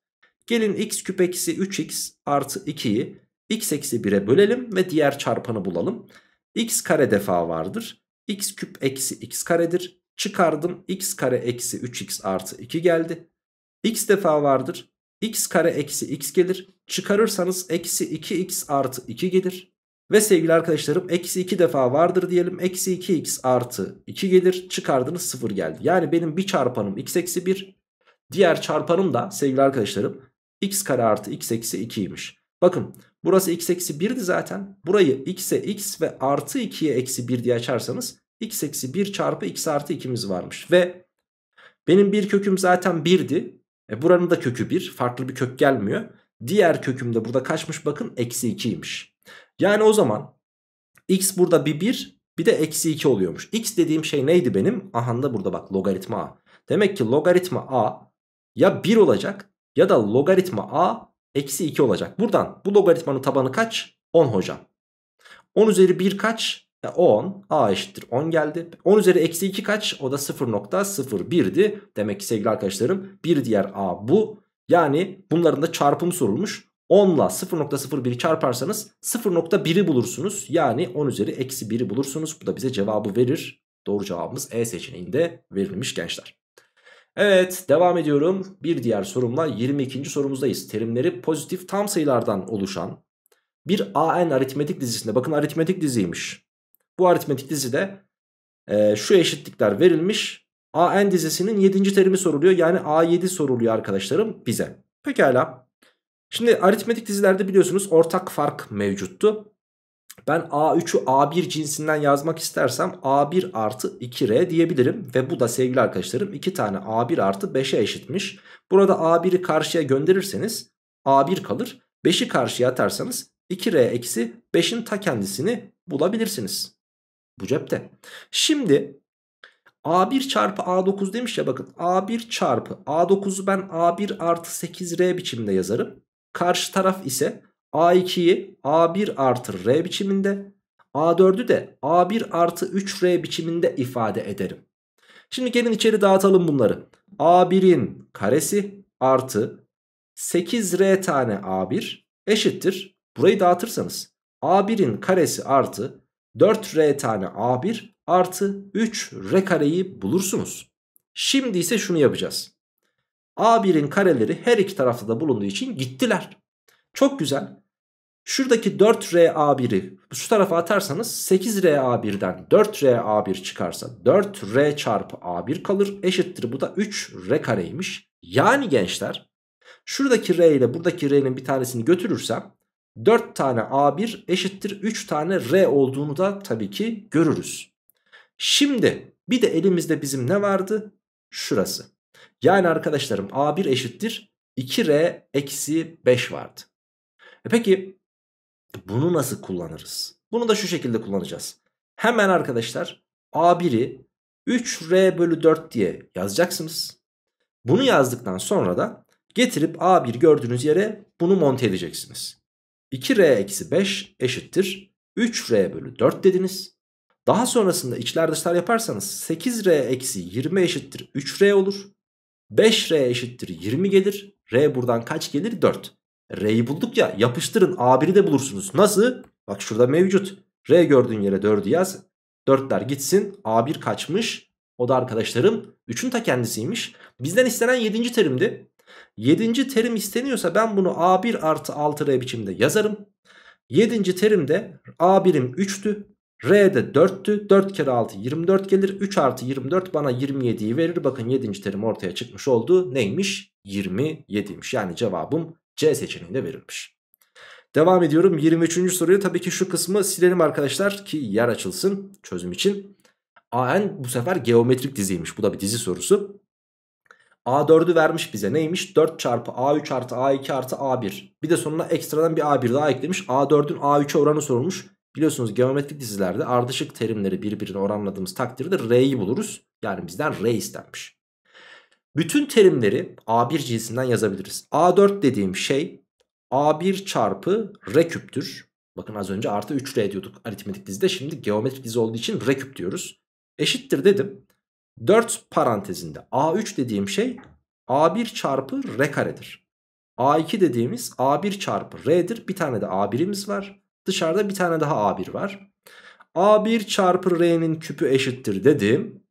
Speaker 1: Gelin x küp eksi 3x artı 2'yi x eksi 1'e bölelim ve diğer çarpanı bulalım. x kare defa vardır. x küp eksi x karedir. Çıkardım x kare eksi 3x artı 2 geldi. x defa vardır x kare eksi x gelir. Çıkarırsanız eksi 2x artı 2 gelir. Ve sevgili arkadaşlarım eksi 2 defa vardır diyelim. Eksi 2x artı 2 gelir. Çıkardınız 0 geldi. Yani benim bir çarpanım x eksi 1. Diğer çarpanım da sevgili arkadaşlarım x kare artı x eksi 2'ymiş. Bakın burası x eksi 1'di zaten. Burayı x'e x ve artı 2'ye eksi 1 diye açarsanız x eksi 1 çarpı x artı 2'miz varmış. Ve benim bir köküm zaten 1'di. E buranın da kökü 1. Farklı bir kök gelmiyor. Diğer kökümde burada kaçmış bakın? Eksi 2'ymiş. Yani o zaman x burada bir 1 bir de eksi 2 oluyormuş. x dediğim şey neydi benim? Aha da burada bak logaritma a. Demek ki logaritma a ya 1 olacak ya da logaritma a eksi 2 olacak. Buradan bu logaritmanın tabanı kaç? 10 hocam. 10 üzeri 1 kaç? 10 a eşittir 10 geldi. 10 üzeri eksi 2 kaç? O da 0.01'di. Demek ki sevgili arkadaşlarım bir diğer a bu. Yani bunların da çarpımı sorulmuş. 10 ile 0.01'i çarparsanız 0.1'i bulursunuz. Yani 10 üzeri eksi 1'i bulursunuz. Bu da bize cevabı verir. Doğru cevabımız E seçeneğinde verilmiş gençler. Evet devam ediyorum. Bir diğer sorumla 22. sorumuzdayız. Terimleri pozitif tam sayılardan oluşan bir AN aritmetik dizisinde bakın aritmetik diziymiş. Bu aritmetik dizide e, şu eşitlikler verilmiş. AN dizisinin 7. terimi soruluyor. Yani A7 soruluyor arkadaşlarım bize. Pekala. Şimdi aritmetik dizilerde biliyorsunuz ortak fark mevcuttu. Ben A3'ü A1 cinsinden yazmak istersem A1 artı 2R diyebilirim. Ve bu da sevgili arkadaşlarım 2 tane A1 artı 5'e eşitmiş. Burada A1'i karşıya gönderirseniz A1 kalır. 5'i karşıya atarsanız 2R eksi 5'in ta kendisini bulabilirsiniz. Bu cepte. Şimdi A1 çarpı A9 demiş ya bakın A1 çarpı A9'u ben A1 artı 8R biçiminde yazarım. Karşı taraf ise A2'yi A1 artı R biçiminde A4'ü de A1 artı 3R biçiminde ifade ederim. Şimdi gelin içeri dağıtalım bunları. A1'in karesi artı 8R tane A1 eşittir. Burayı dağıtırsanız A1'in karesi artı 4R tane A1 artı 3R kareyi bulursunuz. Şimdi ise şunu yapacağız. A1'in kareleri her iki tarafta da bulunduğu için gittiler. Çok güzel. Şuradaki 4RA1'i şu tarafa atarsanız 8RA1'den 4RA1 çıkarsa 4R çarpı A1 kalır. Eşittir bu da 3R kareymiş. Yani gençler şuradaki R ile buradaki R'nin bir tanesini götürürsem 4 tane A1 eşittir 3 tane R olduğunu da tabii ki görürüz. Şimdi bir de elimizde bizim ne vardı? Şurası. Yani arkadaşlarım A1 eşittir 2R eksi 5 vardı. E peki bunu nasıl kullanırız? Bunu da şu şekilde kullanacağız. Hemen arkadaşlar A1'i 3R bölü 4 diye yazacaksınız. Bunu yazdıktan sonra da getirip A1 gördüğünüz yere bunu monte edeceksiniz. 2R eksi 5 eşittir 3R bölü 4 dediniz. Daha sonrasında içler dışlar yaparsanız 8R eksi 20 eşittir 3R olur. 5R eşittir 20 gelir. R buradan kaç gelir? 4. R'yi bulduk ya yapıştırın A1'i de bulursunuz. Nasıl? Bak şurada mevcut. R gördüğün yere 4'ü yaz. 4'ler gitsin. A1 kaçmış? O da arkadaşlarım 3'ün ta kendisiymiş. Bizden istenen 7. terimdi. 7. terim isteniyorsa ben bunu A1 artı 6R biçimde yazarım. 7. terimde A1'im 3'tü. R de 4'tü. 4 kere 6 24 gelir. 3 artı 24 bana 27'yi verir. Bakın 7. terim ortaya çıkmış oldu. Neymiş? 27'ymiş. Yani cevabım C seçeneğinde verilmiş. Devam ediyorum 23. soruyu tabii ki şu kısmı silelim arkadaşlar ki yer açılsın çözüm için. AN bu sefer geometrik diziymiş bu da bir dizi sorusu. A4'ü vermiş bize neymiş 4 çarpı A3 artı A2 artı A1 bir de sonuna ekstradan bir A1 daha eklemiş A4'ün A3'e oranı sorulmuş. Biliyorsunuz geometrik dizilerde ardışık terimleri birbirine oranladığımız takdirde R'yi buluruz. Yani bizden R istenmiş. Bütün terimleri A1 cinsinden yazabiliriz. A4 dediğim şey A1 çarpı R küptür. Bakın az önce artı 3R diyorduk aritmetik dizide. Şimdi geometrik dizi olduğu için R küp diyoruz. Eşittir dedim. 4 parantezinde A3 dediğim şey A1 çarpı R karedir. A2 dediğimiz A1 çarpı R'dir. Bir tane de A1'imiz var. Dışarıda bir tane daha A1 var. A1 çarpı R'nin küpü eşittir dedim.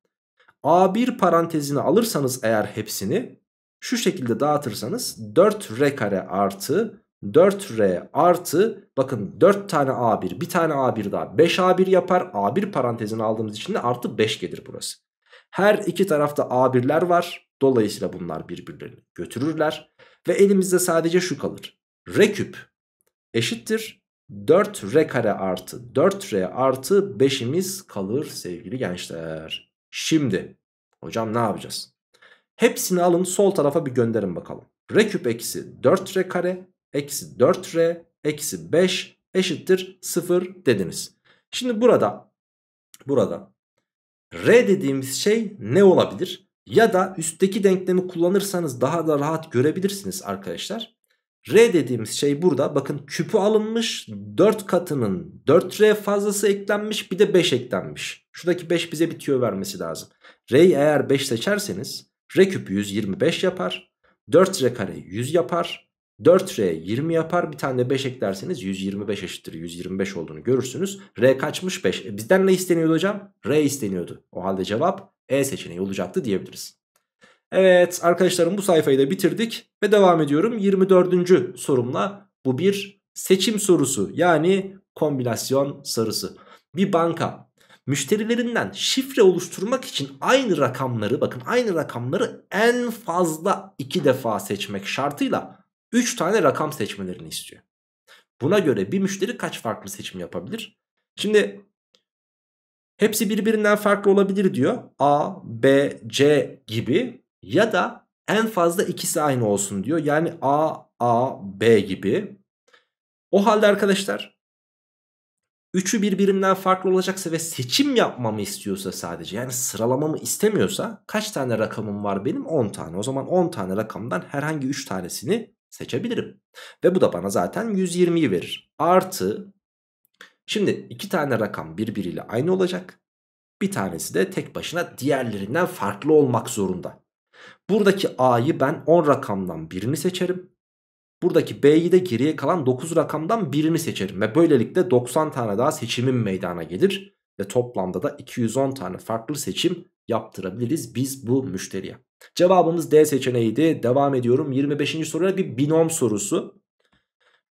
Speaker 1: A1 parantezini alırsanız eğer hepsini şu şekilde dağıtırsanız 4R kare artı 4R artı bakın 4 tane A1 bir tane A1 daha 5A1 yapar. A1 parantezini aldığımız için de artı 5 gelir burası. Her iki tarafta A1'ler var. Dolayısıyla bunlar birbirlerini götürürler. Ve elimizde sadece şu kalır. R küp eşittir 4R kare artı 4R artı 5'imiz kalır sevgili gençler. Şimdi hocam ne yapacağız? Hepsini alın sol tarafa bir gönderin bakalım. R küp eksi 4R kare eksi 4R eksi 5 eşittir 0 dediniz. Şimdi burada burada R dediğimiz şey ne olabilir? Ya da üstteki denklemi kullanırsanız daha da rahat görebilirsiniz arkadaşlar. R dediğimiz şey burada bakın küpü alınmış 4 katının 4R fazlası eklenmiş bir de 5 eklenmiş. Şuradaki 5 bize bitiyor vermesi lazım. R'yi eğer 5 seçerseniz R küpü 125 yapar. 4R kare 100 yapar. 4R 20 yapar bir tane de 5 eklerseniz 125 eşittir 125 olduğunu görürsünüz. R kaçmış 5. E bizden ne isteniyordu hocam? R isteniyordu. O halde cevap E seçeneği olacaktı diyebiliriz. Evet arkadaşlarım bu sayfayı da bitirdik ve devam ediyorum 24. sorumla. Bu bir seçim sorusu yani kombinasyon sorusu. Bir banka müşterilerinden şifre oluşturmak için aynı rakamları bakın aynı rakamları en fazla 2 defa seçmek şartıyla 3 tane rakam seçmelerini istiyor. Buna göre bir müşteri kaç farklı seçim yapabilir? Şimdi hepsi birbirinden farklı olabilir diyor. A, B, C gibi ya da en fazla ikisi aynı olsun diyor. Yani A, A, B gibi. O halde arkadaşlar üçü birbirinden farklı olacaksa ve seçim yapmamı istiyorsa sadece yani sıralamamı istemiyorsa kaç tane rakamım var benim? 10 tane. O zaman 10 tane rakamdan herhangi 3 tanesini seçebilirim. Ve bu da bana zaten 120'yi verir. Artı şimdi iki tane rakam birbiriyle aynı olacak. Bir tanesi de tek başına diğerlerinden farklı olmak zorunda. Buradaki A'yı ben 10 rakamdan birini seçerim. Buradaki B'yi de geriye kalan 9 rakamdan birini seçerim. Ve böylelikle 90 tane daha seçimim meydana gelir. Ve toplamda da 210 tane farklı seçim yaptırabiliriz biz bu müşteriye. Cevabımız D seçeneğiydi. Devam ediyorum. 25. soruya bir binom sorusu.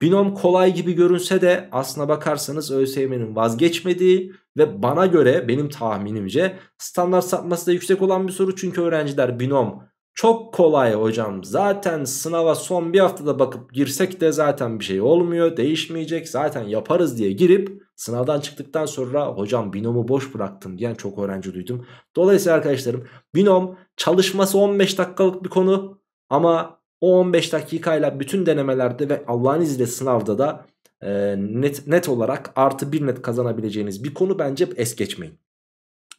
Speaker 1: Binom kolay gibi görünse de aslına bakarsanız ÖSYM'nin vazgeçmediği ve bana göre benim tahminimce standart sapması da yüksek olan bir soru. Çünkü öğrenciler binom çok kolay hocam zaten sınava son bir haftada bakıp girsek de zaten bir şey olmuyor değişmeyecek zaten yaparız diye girip sınavdan çıktıktan sonra hocam binomu boş bıraktım diyen çok öğrenci duydum. Dolayısıyla arkadaşlarım binom çalışması 15 dakikalık bir konu ama o 15 dakikayla bütün denemelerde ve Allah'ın izniyle sınavda da e, net, net olarak artı bir net kazanabileceğiniz bir konu bence es geçmeyin.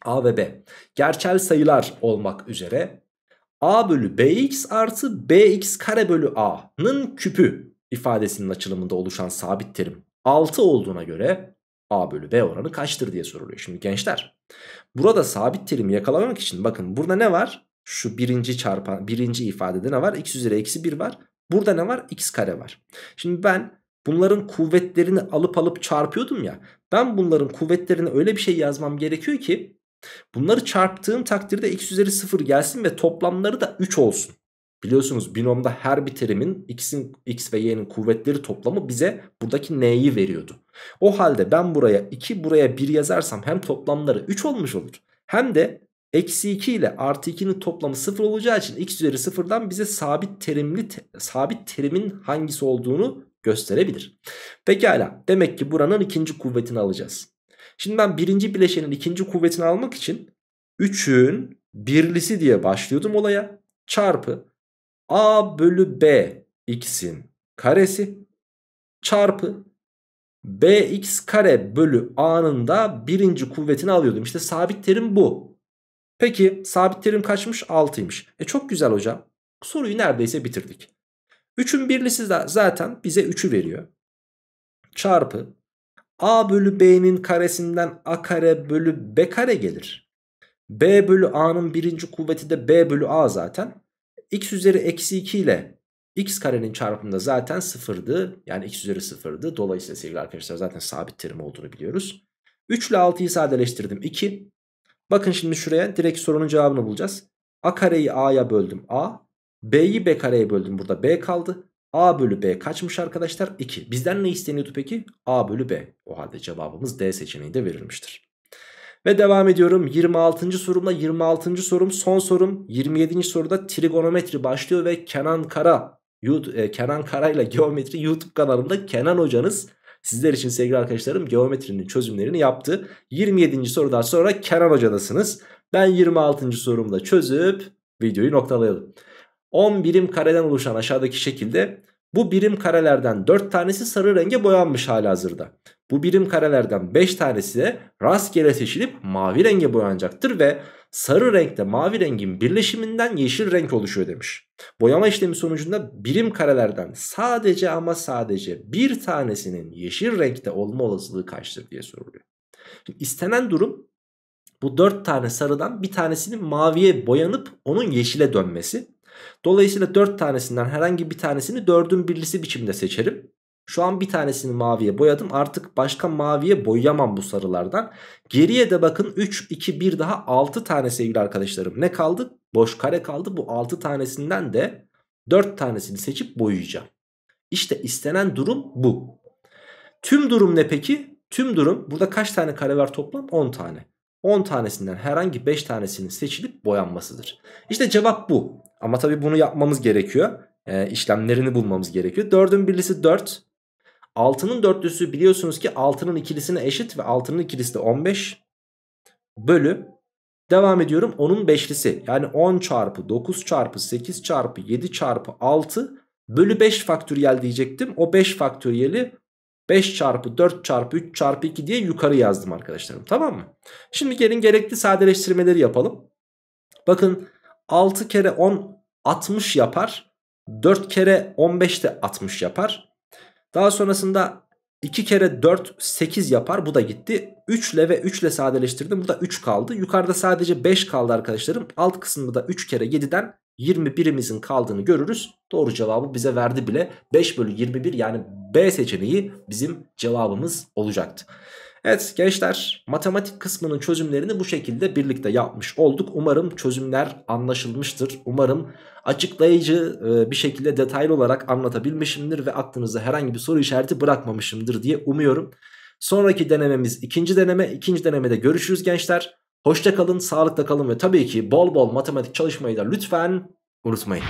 Speaker 1: A ve B gerçel sayılar olmak üzere a bölü bx artı bx kare bölü a'nın küpü ifadesinin açılımında oluşan sabit terim 6 olduğuna göre a bölü b oranı kaçtır diye soruluyor. Şimdi gençler burada sabit terimi yakalamak için bakın burada ne var? Şu birinci çarpan birinci ifadede ne var? x üzeri eksi 1 var. Burada ne var? x kare var. Şimdi ben bunların kuvvetlerini alıp alıp çarpıyordum ya. Ben bunların kuvvetlerini öyle bir şey yazmam gerekiyor ki Bunları çarptığım takdirde x üzeri 0 gelsin ve toplamları da 3 olsun. Biliyorsunuz binomda her bir terimin x'in x ve y'nin kuvvetleri toplamı bize buradaki n'yi veriyordu. O halde ben buraya 2 buraya 1 yazarsam hem toplamları 3 olmuş olur. Hem de eksi 2 ile artı 2'nin toplamı 0 olacağı için x üzeri 0'dan bize sabit terimli sabit terimin hangisi olduğunu gösterebilir. Pekala demek ki buranın ikinci kuvvetini alacağız. Şimdi ben birinci bileşenin ikinci kuvvetini almak için 3'ün birlisi diye başlıyordum olaya. Çarpı a bölü b x'in karesi çarpı bx kare bölü a'nın da birinci kuvvetini alıyordum. İşte sabit terim bu. Peki sabit terim kaçmış? 6'ymış. E çok güzel hocam. Soruyu neredeyse bitirdik. 3'ün birlisi zaten bize 3'ü veriyor. Çarpı a bölü b'nin karesinden a kare bölü b kare gelir. b bölü a'nın birinci kuvveti de b bölü a zaten. x üzeri eksi 2 ile x karenin çarpımında zaten sıfırdı. Yani x üzeri sıfırdı. Dolayısıyla sevgili arkadaşlar zaten sabit terim olduğunu biliyoruz. 3 ile 6'yı sadeleştirdim 2. Bakın şimdi şuraya direkt sorunun cevabını bulacağız. a kareyi a'ya böldüm a. b'yi b kareye böldüm burada b kaldı. A bölü B kaçmış arkadaşlar? 2. Bizden ne isteniyordu peki? A bölü B. O halde cevabımız D seçeneği de verilmiştir. Ve devam ediyorum 26. sorumla 26. sorum son sorum 27. soruda trigonometri başlıyor ve Kenan Kara e, Kenan Kara ile geometri YouTube kanalında Kenan hocanız sizler için sevgili arkadaşlarım geometrinin çözümlerini yaptı. 27. sorudan sonra Kenan hocadasınız. Ben 26. sorumda çözüp videoyu noktalayalım. 10 birim kareden oluşan aşağıdaki şekilde bu birim karelerden 4 tanesi sarı renge boyanmış hali hazırda. Bu birim karelerden 5 tanesi de rastgele seçilip mavi renge boyanacaktır ve sarı renkte mavi rengin birleşiminden yeşil renk oluşuyor demiş. Boyama işlemi sonucunda birim karelerden sadece ama sadece bir tanesinin yeşil renkte olma olasılığı kaçtır diye soruluyor. Şimdi istenen durum bu 4 tane sarıdan bir tanesinin maviye boyanıp onun yeşile dönmesi. Dolayısıyla 4 tanesinden herhangi bir tanesini 4'ün birlisi biçimde seçerim. Şu an bir tanesini maviye boyadım. Artık başka maviye boyayamam bu sarılardan. Geriye de bakın 3, 2, 1 daha 6 tane sevgili arkadaşlarım. Ne kaldı? Boş kare kaldı. Bu 6 tanesinden de 4 tanesini seçip boyayacağım. İşte istenen durum bu. Tüm durum ne peki? Tüm durum burada kaç tane kare var toplam? 10 tane. 10 tanesinden herhangi 5 tanesinin seçilip boyanmasıdır. İşte cevap bu. Ama tabii bunu yapmamız gerekiyor. E, işlemlerini bulmamız gerekiyor. 4'ün birlisi 4. 6'nın dörtlüsü biliyorsunuz ki 6'nın ikilisine eşit ve 6'nın ikilisi de 15. Bölü. Devam ediyorum. Onun beşlisi. Yani 10 çarpı 9 çarpı 8 çarpı 7 çarpı 6 bölü 5 faktöriyel diyecektim. O 5 faktöriyeli 5 çarpı 4 çarpı 3 çarpı 2 diye yukarı yazdım arkadaşlarım tamam mı? Şimdi gelin gerekli sadeleştirmeleri yapalım. Bakın 6 kere 10 60 yapar. 4 kere 15 de 60 yapar. Daha sonrasında 2 kere 4 8 yapar bu da gitti. 3 ile ve 3 ile sadeleştirdim burada 3 kaldı. Yukarıda sadece 5 kaldı arkadaşlarım. Alt kısmında da 3 kere 7'den 21'imizin kaldığını görürüz. Doğru cevabı bize verdi bile. 5 bölü 21 yani B seçeneği bizim cevabımız olacaktı. Evet gençler matematik kısmının çözümlerini bu şekilde birlikte yapmış olduk. Umarım çözümler anlaşılmıştır. Umarım açıklayıcı e, bir şekilde detaylı olarak anlatabilmişimdir ve aklınızda herhangi bir soru işareti bırakmamışımdır diye umuyorum. Sonraki denememiz ikinci deneme. İkinci denemede görüşürüz gençler. Hoşça kalın, sağlıkla kalın ve tabii ki bol bol matematik çalışmayı da lütfen unutmayın.